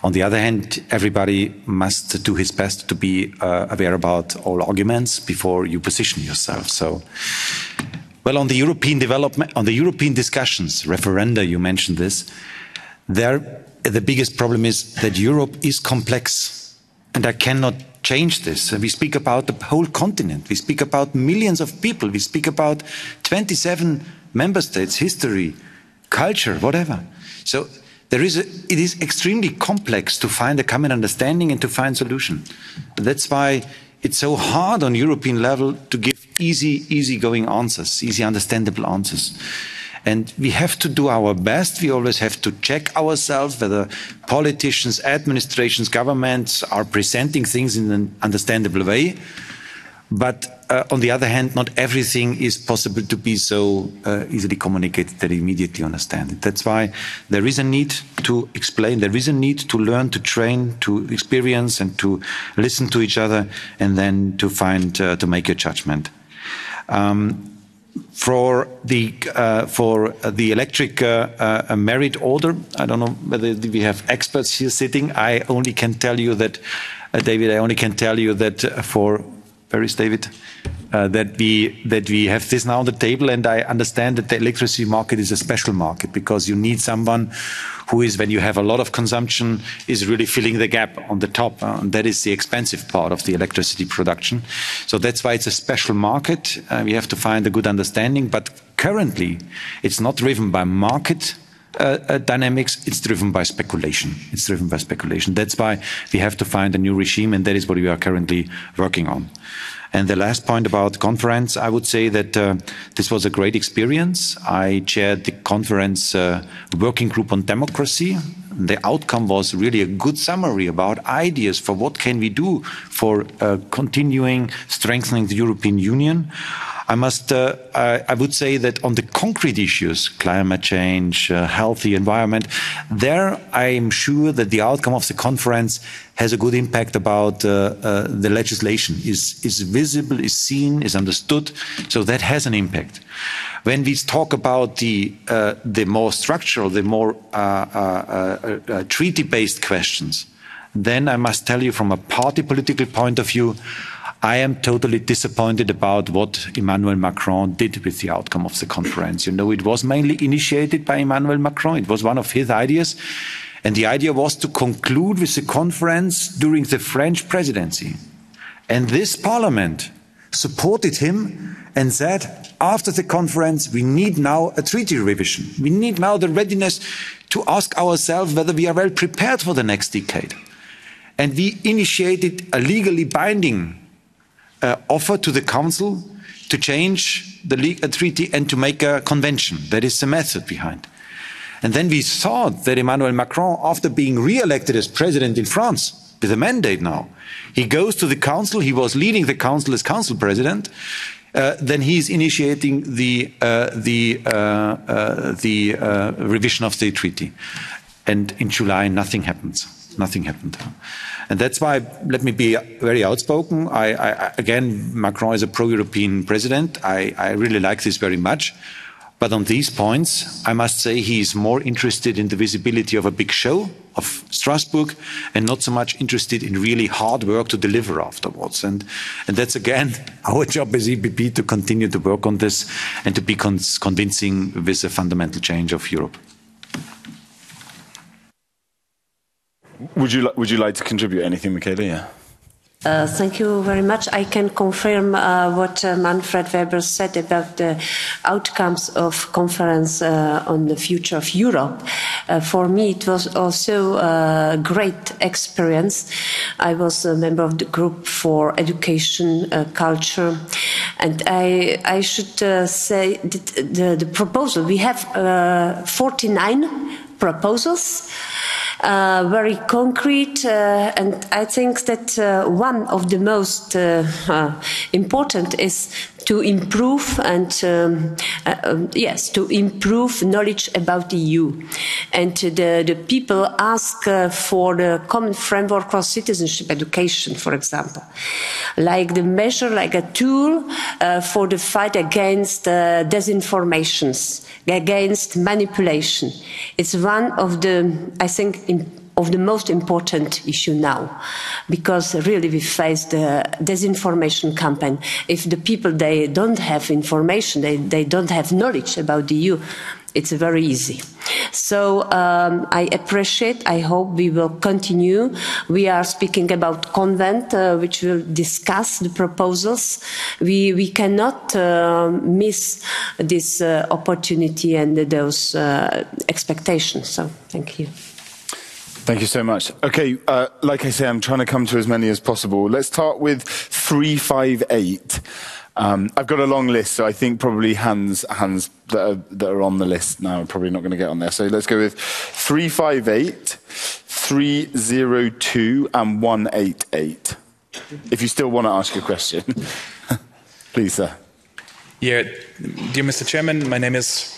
on the other hand, everybody must do his best to be uh, aware about all arguments before you position yourself. So, well, on the European development, on the European discussions, referenda, you mentioned this. There, the biggest problem is that Europe is complex, and I cannot change this. We speak about the whole continent. We speak about millions of people. We speak about 27 member states, history, culture, whatever. So there is a, it is extremely complex to find a common understanding and to find solution. That's why it's so hard on European level to give easy, easy-going answers, easy understandable answers. And we have to do our best. We always have to check ourselves whether politicians, administrations, governments are presenting things in an understandable way. But uh, on the other hand, not everything is possible to be so uh, easily communicated that immediately understand it. That's why there is a need to explain, there is a need to learn, to train, to experience, and to listen to each other, and then to find, uh, to make a judgment. Um, for the uh, for the electric uh, uh, merit order, I don't know whether we have experts here sitting. I only can tell you that, David. I only can tell you that for where is David? Uh, that we that we have this now on the table, and I understand that the electricity market is a special market because you need someone who is, when you have a lot of consumption, is really filling the gap on the top, uh, and that is the expensive part of the electricity production. So that's why it's a special market. Uh, we have to find a good understanding, but currently it's not driven by market uh, uh, dynamics, it's driven by speculation. It's driven by speculation. That's why we have to find a new regime, and that is what we are currently working on. And the last point about conference, I would say that uh, this was a great experience. I chaired the conference uh, working group on democracy. The outcome was really a good summary about ideas for what can we do for uh, continuing strengthening the European Union. I must, uh, I, I, would say that on the concrete issues, climate change, uh, healthy environment, there I am sure that the outcome of the conference has a good impact about uh, uh, the legislation, is, is visible, is seen, is understood. So that has an impact. When we talk about the, uh, the more structural, the more uh, treaty-based questions, then I must tell you from a party political point of view, I am totally disappointed about what Emmanuel Macron did with the outcome of the conference. You know, it was mainly initiated by Emmanuel Macron. It was one of his ideas. And the idea was to conclude with the conference during the French presidency. And this parliament supported him and said, after the conference, we need now a treaty revision. We need now the readiness to ask ourselves whether we are well prepared for the next decade. And we initiated a legally binding uh, offer to the Council to change the league, treaty and to make a convention. That is the method behind. And then we thought that Emmanuel Macron, after being re-elected as president in France, with a mandate now, he goes to the council, he was leading the council as council president, uh, then he's initiating the, uh, the, uh, uh the uh, revision of the treaty. And in July, nothing happens. Nothing happened. And that's why, let me be very outspoken. I, I, again, Macron is a pro-European president. I, I really like this very much. But on these points, I must say he is more interested in the visibility of a big show of Strasbourg and not so much interested in really hard work to deliver afterwards. And, and that's again [laughs] our job as EPP to continue to work on this and to be convincing with a fundamental change of Europe. Would you, would you like to contribute anything, Michaela? Yeah. Uh, thank you very much. I can confirm uh, what uh, Manfred Weber said about the outcomes of conference uh, on the future of Europe. Uh, for me, it was also a great experience. I was a member of the group for education, uh, culture, and I, I should say that the, the proposal, we have 49 proposals, uh, very concrete, uh, and I think that uh, one of the most uh, [laughs] important is to improve and um, uh, um, yes to improve knowledge about the EU and the, the people ask uh, for the common framework for citizenship education for example. Like the measure like a tool uh, for the fight against uh, disinformations against manipulation. It's one of the I think of the most important issue now because really we face the disinformation campaign. If the people they don't have information they, they don't have knowledge about the eu it's very easy. So um, i appreciate i hope we will continue. We are speaking about convent uh, which will discuss the proposals. We we cannot uh, miss this uh, opportunity and those uh, expectations. So thank you Thank you so much. Okay, uh, like I say, I'm trying to come to as many as possible. Let's start with 358. Um, I've got a long list, so I think probably hands, hands that, are, that are on the list now are probably not going to get on there. So let's go with 358, 302, and 188. If you still want to ask a question, [laughs] please, sir. Yeah, dear Mr. Chairman, my name is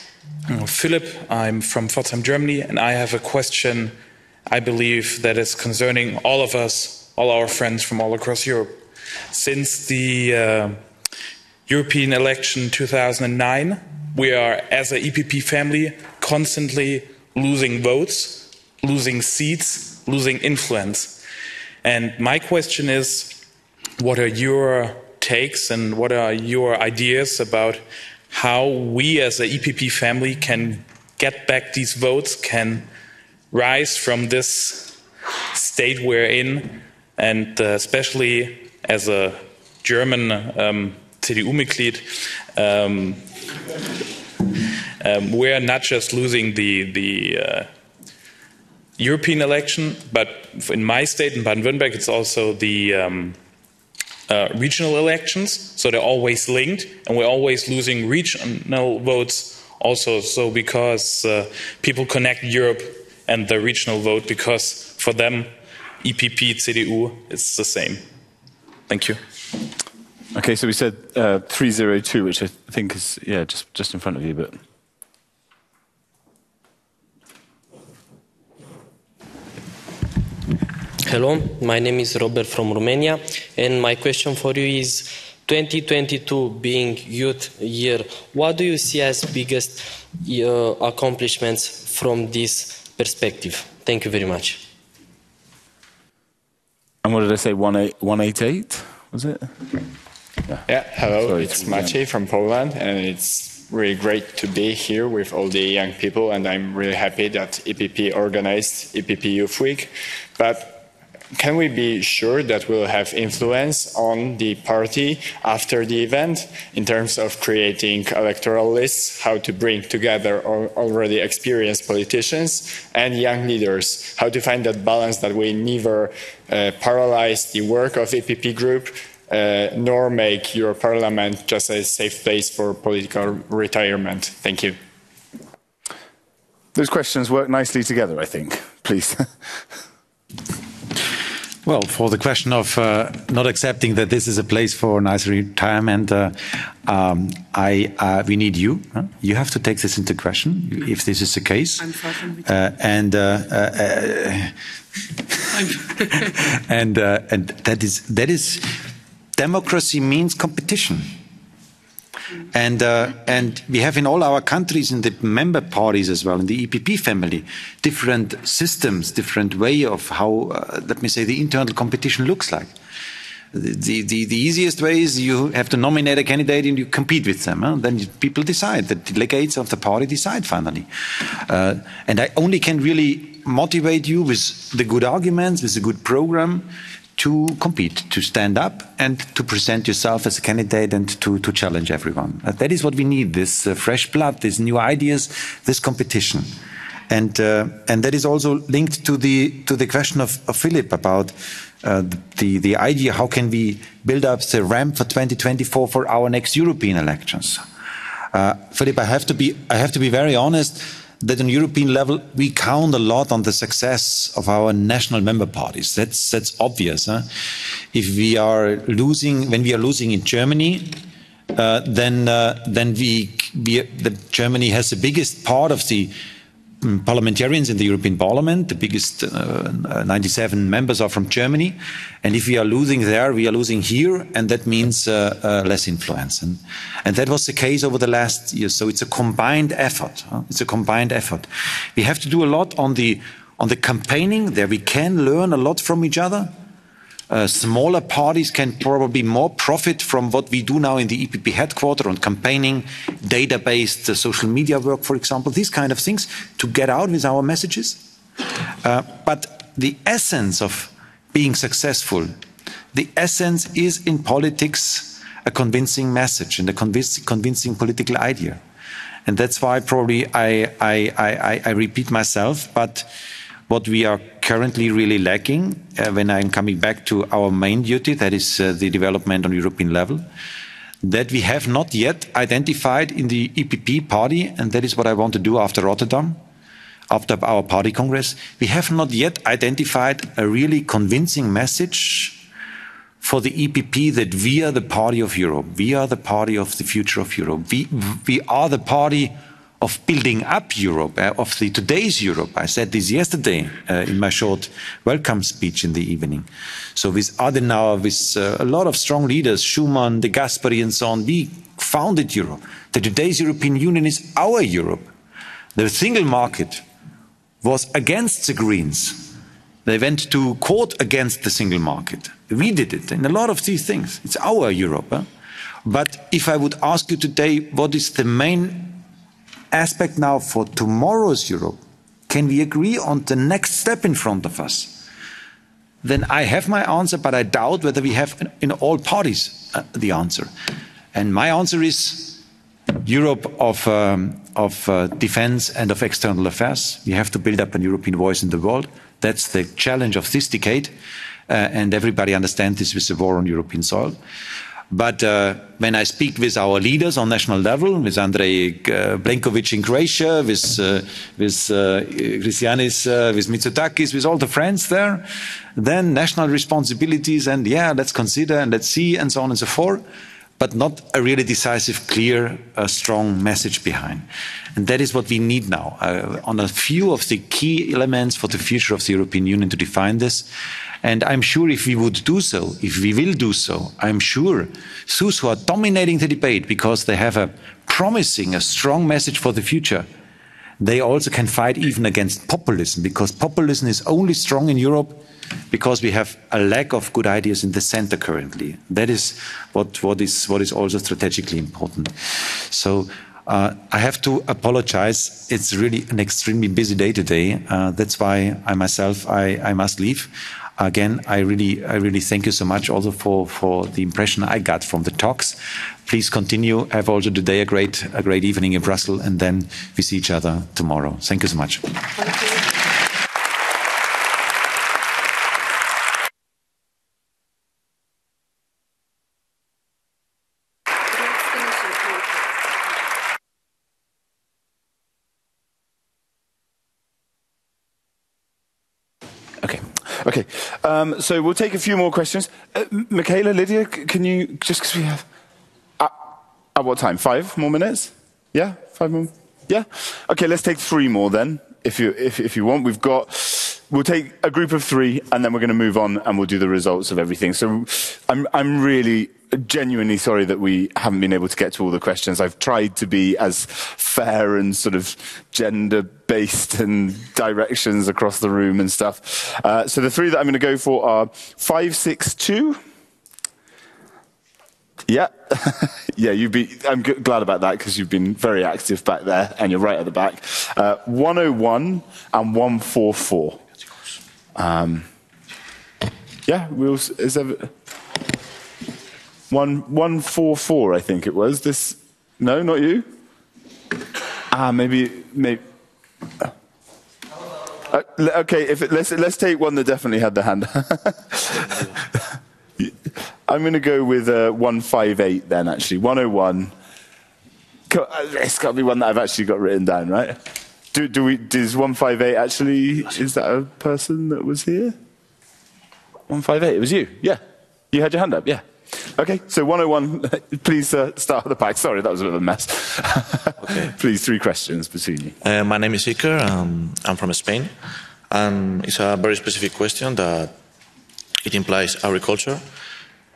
uh, Philip. I'm from Pforzheim, Germany, and I have a question I believe that is concerning all of us, all our friends from all across Europe. Since the uh, European election 2009, we are, as an EPP family, constantly losing votes, losing seats, losing influence. And my question is what are your takes and what are your ideas about how we as an EPP family can get back these votes, can rise from this state we're in, and uh, especially as a German um, CDU-Mitglied, um, um, we're not just losing the the uh, European election, but in my state, in Baden-Württemberg, it's also the um, uh, regional elections. So they're always linked, and we're always losing regional votes also. So because uh, people connect Europe and the regional vote because for them, EPP, CDU, it's the same. Thank you. Okay, so we said uh, 302, which I think is, yeah, just, just in front of you, but. Hello, my name is Robert from Romania, and my question for you is 2022 being youth year, what do you see as biggest uh, accomplishments from this perspective. Thank you very much. And what did I say? 188? Was it? Yeah, yeah hello. Sorry, it's Maciej from Poland, and it's really great to be here with all the young people. And I'm really happy that EPP organized EPP Youth Week. But can we be sure that we'll have influence on the party after the event in terms of creating electoral lists, how to bring together already experienced politicians and young leaders, how to find that balance that we neither uh, paralyze the work of EPP group uh, nor make your parliament just a safe place for political retirement. Thank you. Those questions work nicely together, I think. Please. [laughs] Well, for the question of uh, not accepting that this is a place for nice retirement, uh, um, I, uh, we need you. Huh? You have to take this into question if this is the case. Uh, and uh, uh, [laughs] and and that is that is democracy means competition. And, uh, and we have in all our countries, in the member parties as well, in the EPP family, different systems, different way of how, uh, let me say, the internal competition looks like. The, the, the easiest way is you have to nominate a candidate and you compete with them. Huh? Then people decide, the delegates of the party decide finally. Uh, and I only can really motivate you with the good arguments, with a good program, to compete, to stand up and to present yourself as a candidate and to, to challenge everyone. Uh, that is what we need, this uh, fresh blood, these new ideas, this competition. And, uh, and that is also linked to the, to the question of, of Philip about uh, the, the idea, how can we build up the ramp for 2024 for our next European elections? Uh, Philip, I have to be, I have to be very honest that on European level we count a lot on the success of our national member parties. That's that's obvious. Huh? If we are losing, when we are losing in Germany, uh, then uh, then we, we the Germany has the biggest part of the parliamentarians in the European Parliament. The biggest uh, 97 members are from Germany, and if we are losing there, we are losing here, and that means uh, uh, less influence. And, and that was the case over the last years. So it's a combined effort. Huh? It's a combined effort. We have to do a lot on the on the campaigning. There we can learn a lot from each other. Uh, smaller parties can probably more profit from what we do now in the EPP headquarter on campaigning, data-based uh, social media work, for example, these kind of things to get out with our messages. Uh, but the essence of being successful, the essence is in politics a convincing message and a convincing, convincing political idea. And that's why probably I, I, I, I repeat myself, but what we are currently really lacking uh, when I'm coming back to our main duty, that is uh, the development on European level, that we have not yet identified in the EPP party, and that is what I want to do after Rotterdam, after our party congress, we have not yet identified a really convincing message for the EPP that we are the party of Europe. We are the party of the future of Europe. We, we are the party of building up Europe, uh, of the today's Europe. I said this yesterday uh, in my short welcome speech in the evening. So with Adenauer, with uh, a lot of strong leaders, Schuman, De Gasperi and so on, we founded Europe. The today's European Union is our Europe. The single market was against the Greens. They went to court against the single market. We did it in a lot of these things. It's our Europe. But if I would ask you today, what is the main aspect now for tomorrow's Europe, can we agree on the next step in front of us? Then I have my answer, but I doubt whether we have in all parties uh, the answer. And my answer is Europe of, um, of uh, defense and of external affairs. We have to build up a European voice in the world. That's the challenge of this decade. Uh, and everybody understands this with the war on European soil. But uh, when I speak with our leaders on national level, with Andrej uh, Plenković in Croatia, with, uh, with uh, Klaus Iohannis, uh, with Mitsotakis, with all the friends there, then national responsibilities and yeah, let's consider and let's see and so on and so forth, but not a really decisive, clear, uh, strong message behind. And that is what we need now uh, on a few of the key elements for the future of the European Union to define this. And I'm sure if we would do so, if we will do so, I'm sure those who are dominating the debate because they have a promising, a strong message for the future, they also can fight even against populism because populism is only strong in Europe because we have a lack of good ideas in the center currently. That is what, what, is, what is also strategically important. So uh, I have to apologize. It's really an extremely busy day today. Uh, that's why I myself, I, I must leave again, I really, I really thank you so much also for, for the impression I got from the talks. Please continue. Have also today a great, a great evening in Brussels, and then we see each other tomorrow. Thank you so much. Okay, um, so we'll take a few more questions. Uh, Michaela, Lydia, can you just because we have uh, at what time? Five more minutes? Yeah, five more. Yeah. Okay, let's take three more then, if you if if you want. We've got. We'll take a group of three, and then we're going to move on, and we'll do the results of everything. So, I'm I'm really genuinely sorry that we haven't been able to get to all the questions. I've tried to be as fair and sort of gender based and directions across the room and stuff. Uh, so the three that I'm going to go for are 562. Yeah, [laughs] yeah, you've been, I'm glad about that because you've been very active back there and you're right at the back. Uh, 101 and 144. Um, yeah, we'll, is there, one, 144, I think it was. This, no, not you? Ah, maybe, maybe. Uh, okay, if it, let's let's take one that definitely had the hand. [laughs] I'm going to go with uh, 158 then. Actually, 101. Uh, it's got to be one that I've actually got written down, right? Do, do we? Does 158 actually? Is that a person that was here? 158. It was you. Yeah. You had your hand up. Yeah. Okay. So 101. [laughs] Please uh, start at the back. Sorry, that was a bit of a mess. okay. [laughs] Please, three questions between you. Uh, my name is Iker. Um, I'm from Spain. Um, it's a very specific question that it implies agriculture.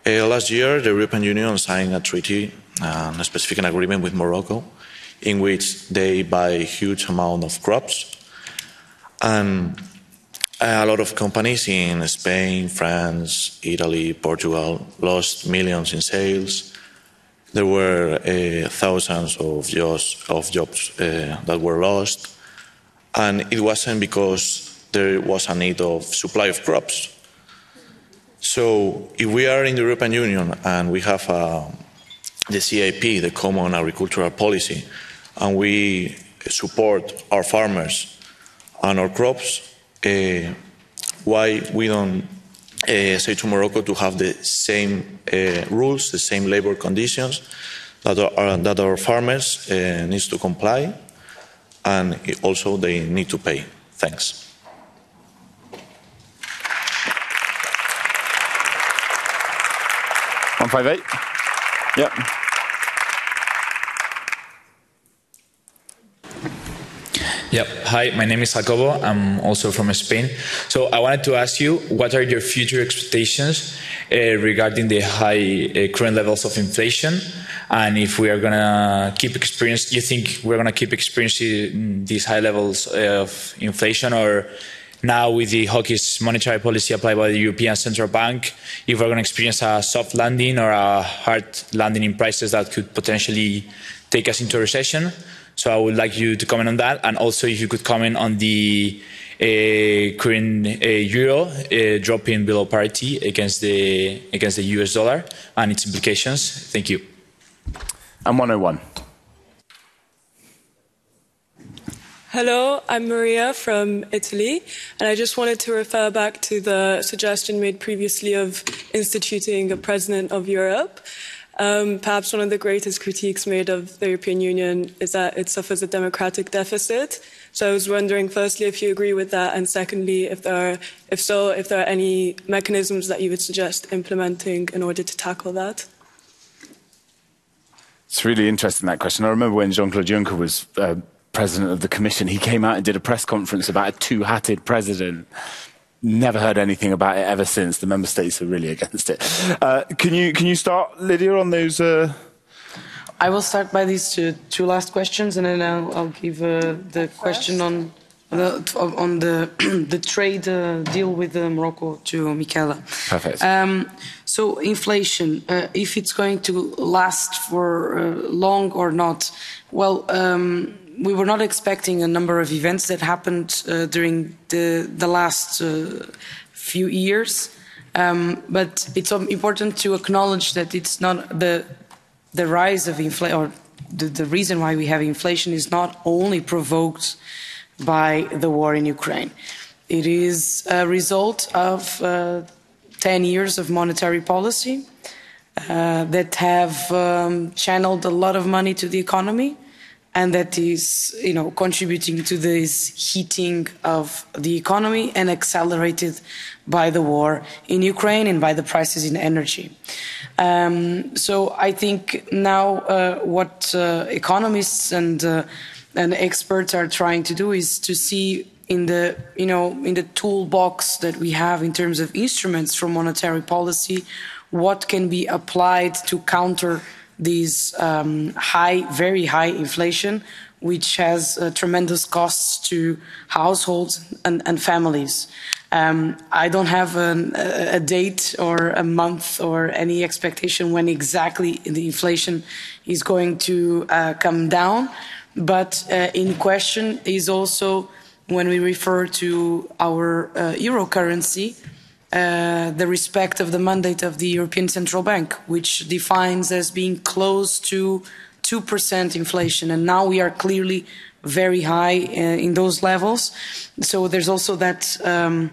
Uh, last year, the European Union signed a treaty, uh, a specific agreement with Morocco, in which they buy a huge amount of crops. And a lot of companies in Spain, France, Italy, Portugal lost millions in sales. There were uh, thousands of jobs, of jobs uh, that were lost. And it wasn't because there was a need of supply of crops. So if we are in the European Union and we have uh, the CAP, the Common Agricultural Policy, and we support our farmers and our crops, uh, why we don't uh, say to Morocco to have the same uh, rules, the same labor conditions that our, that our farmers uh, needs to comply, and also they need to pay. Thanks. One five eight. Yep. Yep. Hi, my name is Jacobo. I'm also from Spain. So I wanted to ask you, what are your future expectations uh, regarding the high uh, current levels of inflation, and if we are gonna keep experience, you think we're gonna keep experiencing these high levels of inflation, or now with the hawkish monetary policy applied by the European Central Bank, if we're going to experience a soft landing or a hard landing in prices that could potentially take us into a recession. So I would like you to comment on that, and also if you could comment on the uh, current uh, euro uh, dropping below parity against the against the US dollar and its implications. Thank you. And 101. Hello, I'm Maria from Italy, and I just wanted to refer back to the suggestion made previously of instituting a president of Europe. Um, perhaps one of the greatest critiques made of the European Union is that it suffers a democratic deficit. So I was wondering, firstly, if you agree with that, and secondly, if there are, if so, if there are any mechanisms that you would suggest implementing in order to tackle that. It's really interesting that question. I remember when Jean-Claude Juncker was uh, president of the commission, he came out and did a press conference about a two-hatted president. Never heard anything about it ever since. The member states are really against it. Uh, can you can you start, Lydia, on those? Uh... I will start by these two, two last questions, and then I'll, I'll give uh, the question on the on the [clears throat] the trade uh, deal with uh, Morocco to Michaela. Perfect. Um, so inflation, uh, if it's going to last for uh, long or not, well, um, we were not expecting a number of events that happened uh, during the the last uh, few years, um, but it's important to acknowledge that it's not the the rise of inflation or the, the reason why we have inflation is not only provoked by the war in Ukraine. It is a result of uh, 10 years of monetary policy uh, that have um, channeled a lot of money to the economy and that is you know, contributing to this heating of the economy and accelerated by the war in Ukraine and by the prices in energy. Um, so I think now uh, what uh, economists and uh, and experts are trying to do is to see in the you know in the toolbox that we have in terms of instruments for monetary policy what can be applied to counter these um, high very high inflation which has uh, tremendous costs to households and, and families. Um, I don't have an, a, date or a month or any expectation when exactly the inflation is going to uh, come down but uh, in question is also when we refer to our uh, euro currency, uh, the respect of the mandate of the European Central Bank, which defines as being close to 2% inflation. And now we are clearly very high uh, in those levels. So there's also that um,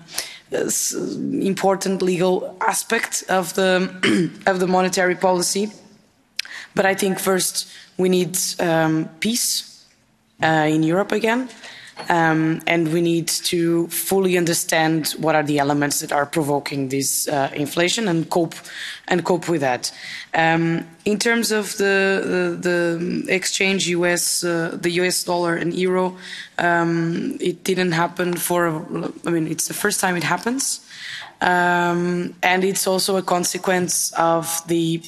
important legal aspect of the, [clears throat] of the monetary policy. But I think first we need um, peace uh, in Europe again. Um, and we need to fully understand what are the elements that are provoking this uh, inflation and cope and cope with that. Um, in terms of the the, the exchange US uh, the US dollar and euro, um, it didn't happen for I mean it's the first time it happens, um, and it's also a consequence of the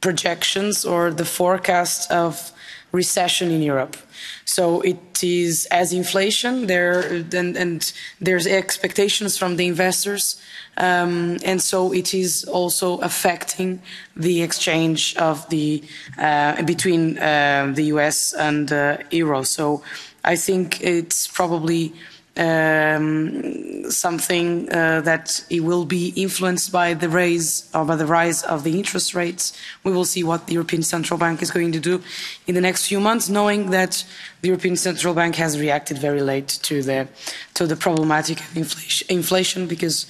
projections or the forecast of recession in Europe. So it is as inflation there, and, and there's expectations from the investors, um, and so it is also affecting the exchange of the uh, between uh, the US and uh, euro. So I think it's probably um, something uh, that it will be influenced by the raise or by the rise of the interest rates. We will see what the European Central Bank is going to do in the next few months, knowing that the European Central Bank has reacted very late to the to the problematic inflation, inflation because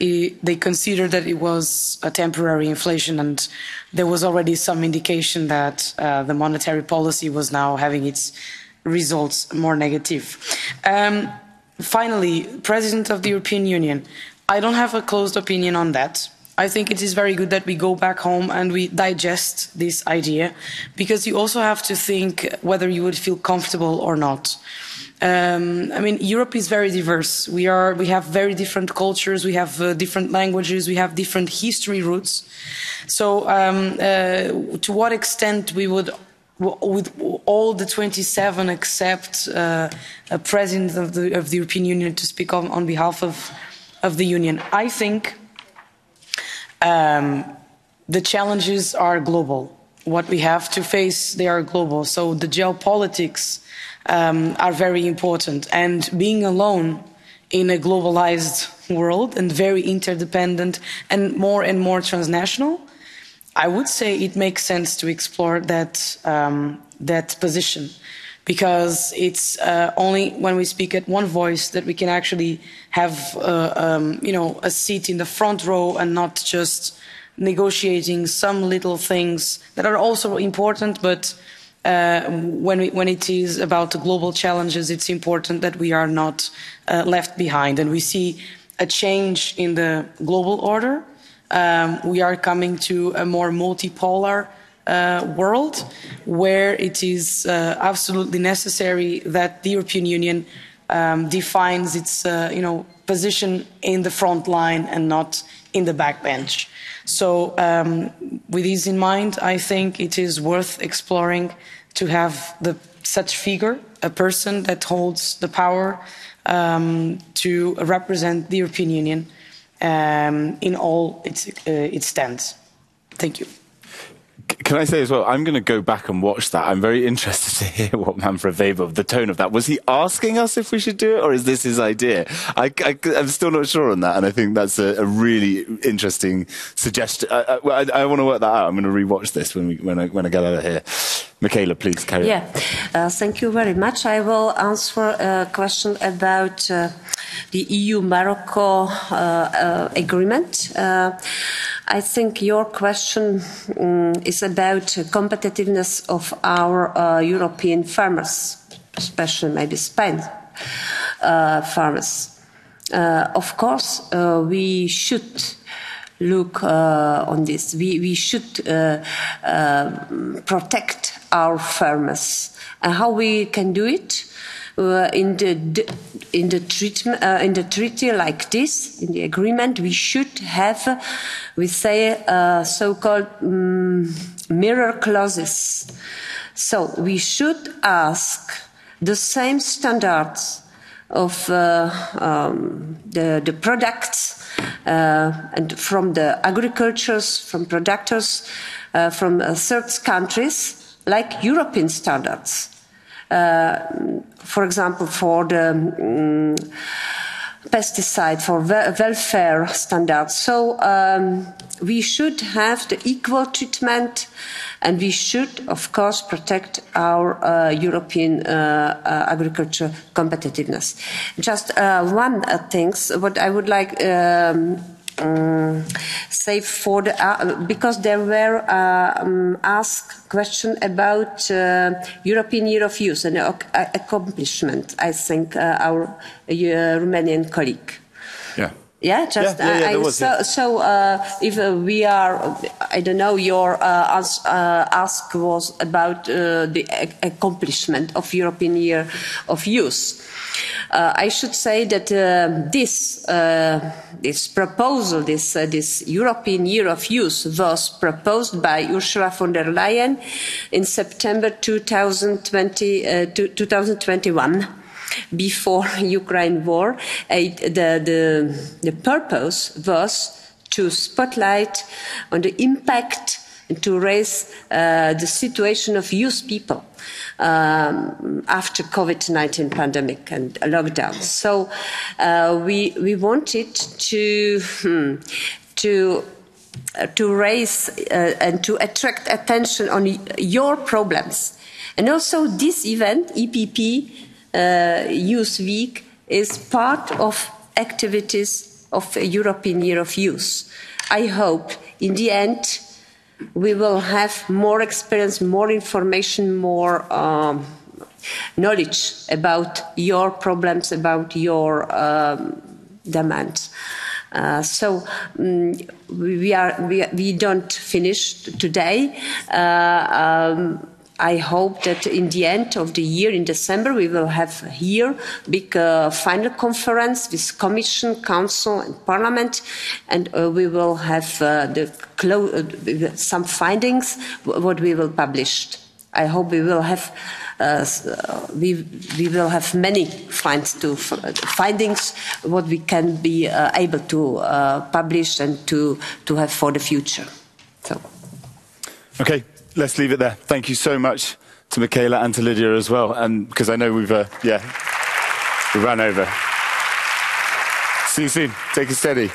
it, they considered that it was a temporary inflation, and there was already some indication that uh, the monetary policy was now having its results more negative. Um, Finally, President of the European Union, I don't have a closed opinion on that. I think it is very good that we go back home and we digest this idea because you also have to think whether you would feel comfortable or not. Um, I mean, Europe is very diverse. We are, we have very different cultures, we have uh, different languages, we have different history roots. So, um, uh, to what extent we would with all the 27 except uh, a president of the, of the European Union to speak on, on behalf of, of the Union. I think um, the challenges are global. What we have to face, they are global. So the geopolitics um, are very important. And being alone in a globalized world and very interdependent and more and more transnational, I would say it makes sense to explore that um, that position because it's uh, only when we speak at one voice that we can actually have uh, um, you know a seat in the front row and not just negotiating some little things that are also important but uh, when, we, when it is about the global challenges it's important that we are not uh, left behind. And we see a change in the global order um, we are coming to a more multipolar uh, world where it is uh, absolutely necessary that the European Union um, defines its uh, you know, position in the front line and not in the backbench. So um, with this in mind, I think it is worth exploring to have the, such figure, a person that holds the power um, to represent the European Union um, in all its, uh, its stands. Thank you. Can I say as well, I'm going to go back and watch that. I'm very [laughs] interested to hear what Manfred Weber, the tone of that. Was he asking us if we should do it, or is this his idea? I, am still not sure on that, and I think that's a, a really interesting suggestion. I, I, I, want to work that out. I'm going to rewatch this when, we, when, I, when I get out of here. Michaela, please carry yeah. uh, thank you very much. I will answer a question about uh, the EU-Morocco uh, uh, agreement. Uh, I think your question um, is about competitiveness of our uh, European farmers, especially maybe Spain farmers. Of course, we should look on this. We, we should protect our farmers. And how we can do it? uh, in the in the treatment uh, in the treaty like this in the agreement we should have we say uh, so-called um, mirror clauses so we should ask the same standards of uh, um, the, the products uh, and from the agricultures from producers from third countries like European standards uh, for example, for the um, pesticide, for welfare standards. So um, we should have the equal treatment and we should, of course, protect our uh, European uh, uh, agriculture competitiveness. Just uh, one uh, thing, what I would like um, um, say for the uh, because there were uh, um, asked question about uh, European Year of Youth and accomplishment. I think uh, our uh, Romanian colleague. Yeah. Yeah, just yeah, yeah, yeah, I, was, so, so uh, if uh, we are, I don't know, your uh, ask, uh, ask was about uh, the accomplishment of European Year of Youth. Uh, I should say that this this proposal, this this European Year of Youth, was proposed by Ursula von der Leyen in September 2020, 2021 before Ukraine war, the, the, the purpose was to spotlight on the impact and to raise uh, the situation of youth people um, after COVID-19 pandemic and lockdown. So uh, we we wanted to hmm, to uh, to raise uh, and to attract attention on your problems, and also this event EPP Youth Week is part of activities of European Year of Youth. I hope in the end we will have more experience, more information, more um, knowledge about your problems, about your um, demands. Uh, so um, we, are, we, we don't finish today. Uh, um, I hope that in the end of the year, in December, we will have here big uh, final conference with Commission, Council, and Parliament, and uh, we will have uh, the uh, some findings what we will publish. I hope we will have. Uh, uh, we, we will have many finds to findings what we can be able to publish and to to have for the future. So. Okay, let's leave it there. Thank you so much to Michaela and to Lydia as well. And because I know we've, uh, yeah, we ran over. See you soon. Take it steady.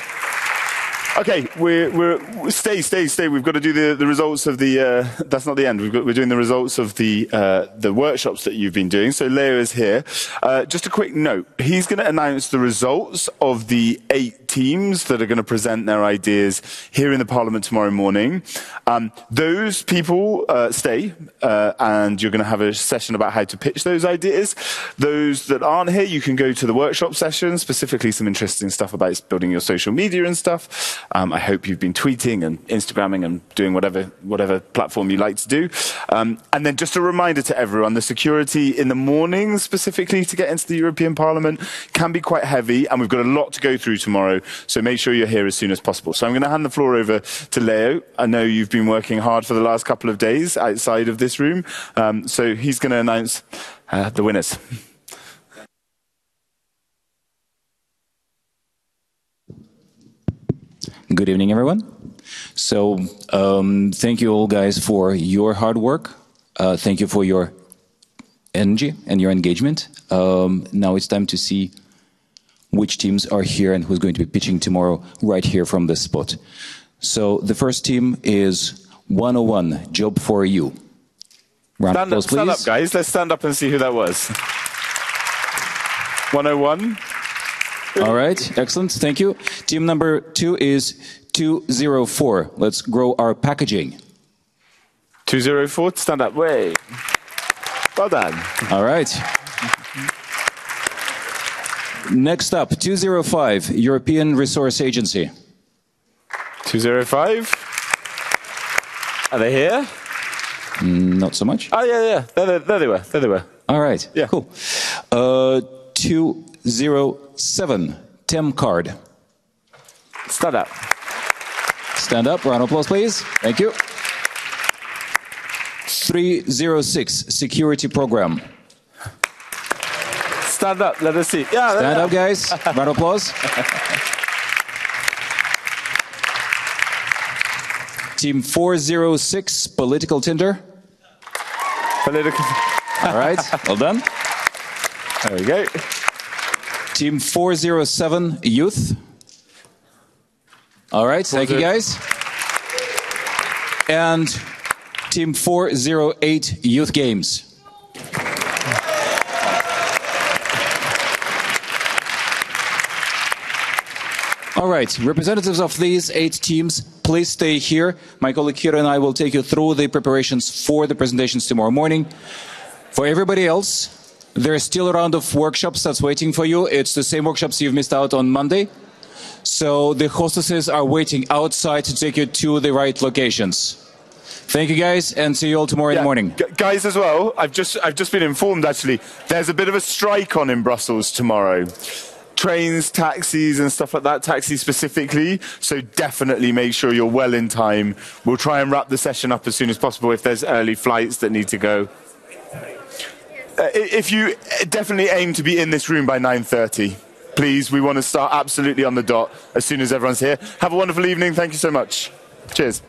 Okay, we're, we're, stay, stay, stay. We've got to do the, the results of the, uh, that's not the end. We've got, we're doing the results of the, uh, the workshops that you've been doing. So Leo is here. Uh, just a quick note. He's going to announce the results of the eight teams that are going to present their ideas here in the Parliament tomorrow morning. Um, those people uh, stay, uh, and you're going to have a session about how to pitch those ideas. Those that aren't here, you can go to the workshop session, specifically some interesting stuff about building your social media and stuff. Um, I hope you've been tweeting and Instagramming and doing whatever, whatever platform you like to do. Um, and then just a reminder to everyone, the security in the morning specifically to get into the European Parliament can be quite heavy and we've got a lot to go through tomorrow. So make sure you're here as soon as possible. So I'm going to hand the floor over to Leo. I know you've been working hard for the last couple of days outside of this room. Um, so he's going to announce uh, the winners. Good evening, everyone. So, um, thank you all, guys, for your hard work. Uh, thank you for your energy and your engagement. Um, now it's time to see which teams are here and who's going to be pitching tomorrow right here from this spot. So, the first team is 101, Job for You. Round stand, applause, up, stand up, guys. Let's stand up and see who that was. 101. All right, excellent. Thank you. Team number two is 204. Let's grow our packaging. 204, stand up. Way. Well done. All right. Next up, 205, European Resource Agency. 205. Are they here? Mm, not so much. Oh, yeah, yeah. There, there, they were. There they were. All right. Yeah. Cool. Uh, 207, Tim Card. Stand up. Stand up. Round of applause, please. Thank you. 306, Security Program. Stand up. Let us see. Yeah, Stand up, guys. Round of applause. Team 406, Political Tinder. Political. All right. [laughs] Well done. There we go. Team 407, Youth. All right. Thank you, oh guys. And Team 408, Youth Games. All right, representatives of these eight teams, please stay here. My colleague Kira and I will take you through the preparations for the presentations tomorrow morning. For everybody else, there's still a round of workshops that's waiting for you. It's the same workshops you've missed out on Monday. So the hostesses are waiting outside to take you to the right locations. Thank you guys, and see you all tomorrow in the morning. Gu- guys, as well, I've just I've just been informed actually. There's a bit of a strike on in Brussels tomorrow. Trains, taxis, and stuff like that. Taxis specifically. So definitely make sure you're well in time. We'll try and wrap the session up as soon as possible if there's early flights that need to go. Uh, if you uh, definitely aim to be in this room by 9:30, please. We want to start absolutely on the dot as soon as everyone's here. Have a wonderful evening. Thank you so much. Cheers.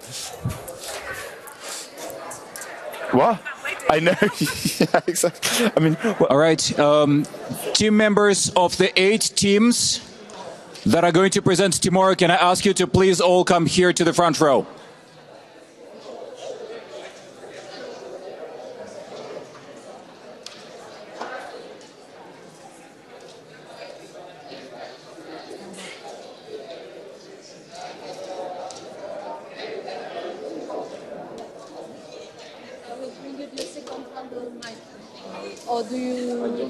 What? I know. [laughs] yeah, exactly. I mean, All right, um, team members of the eight teams that are going to present tomorrow, can I ask you to please all come here to the front row? Or do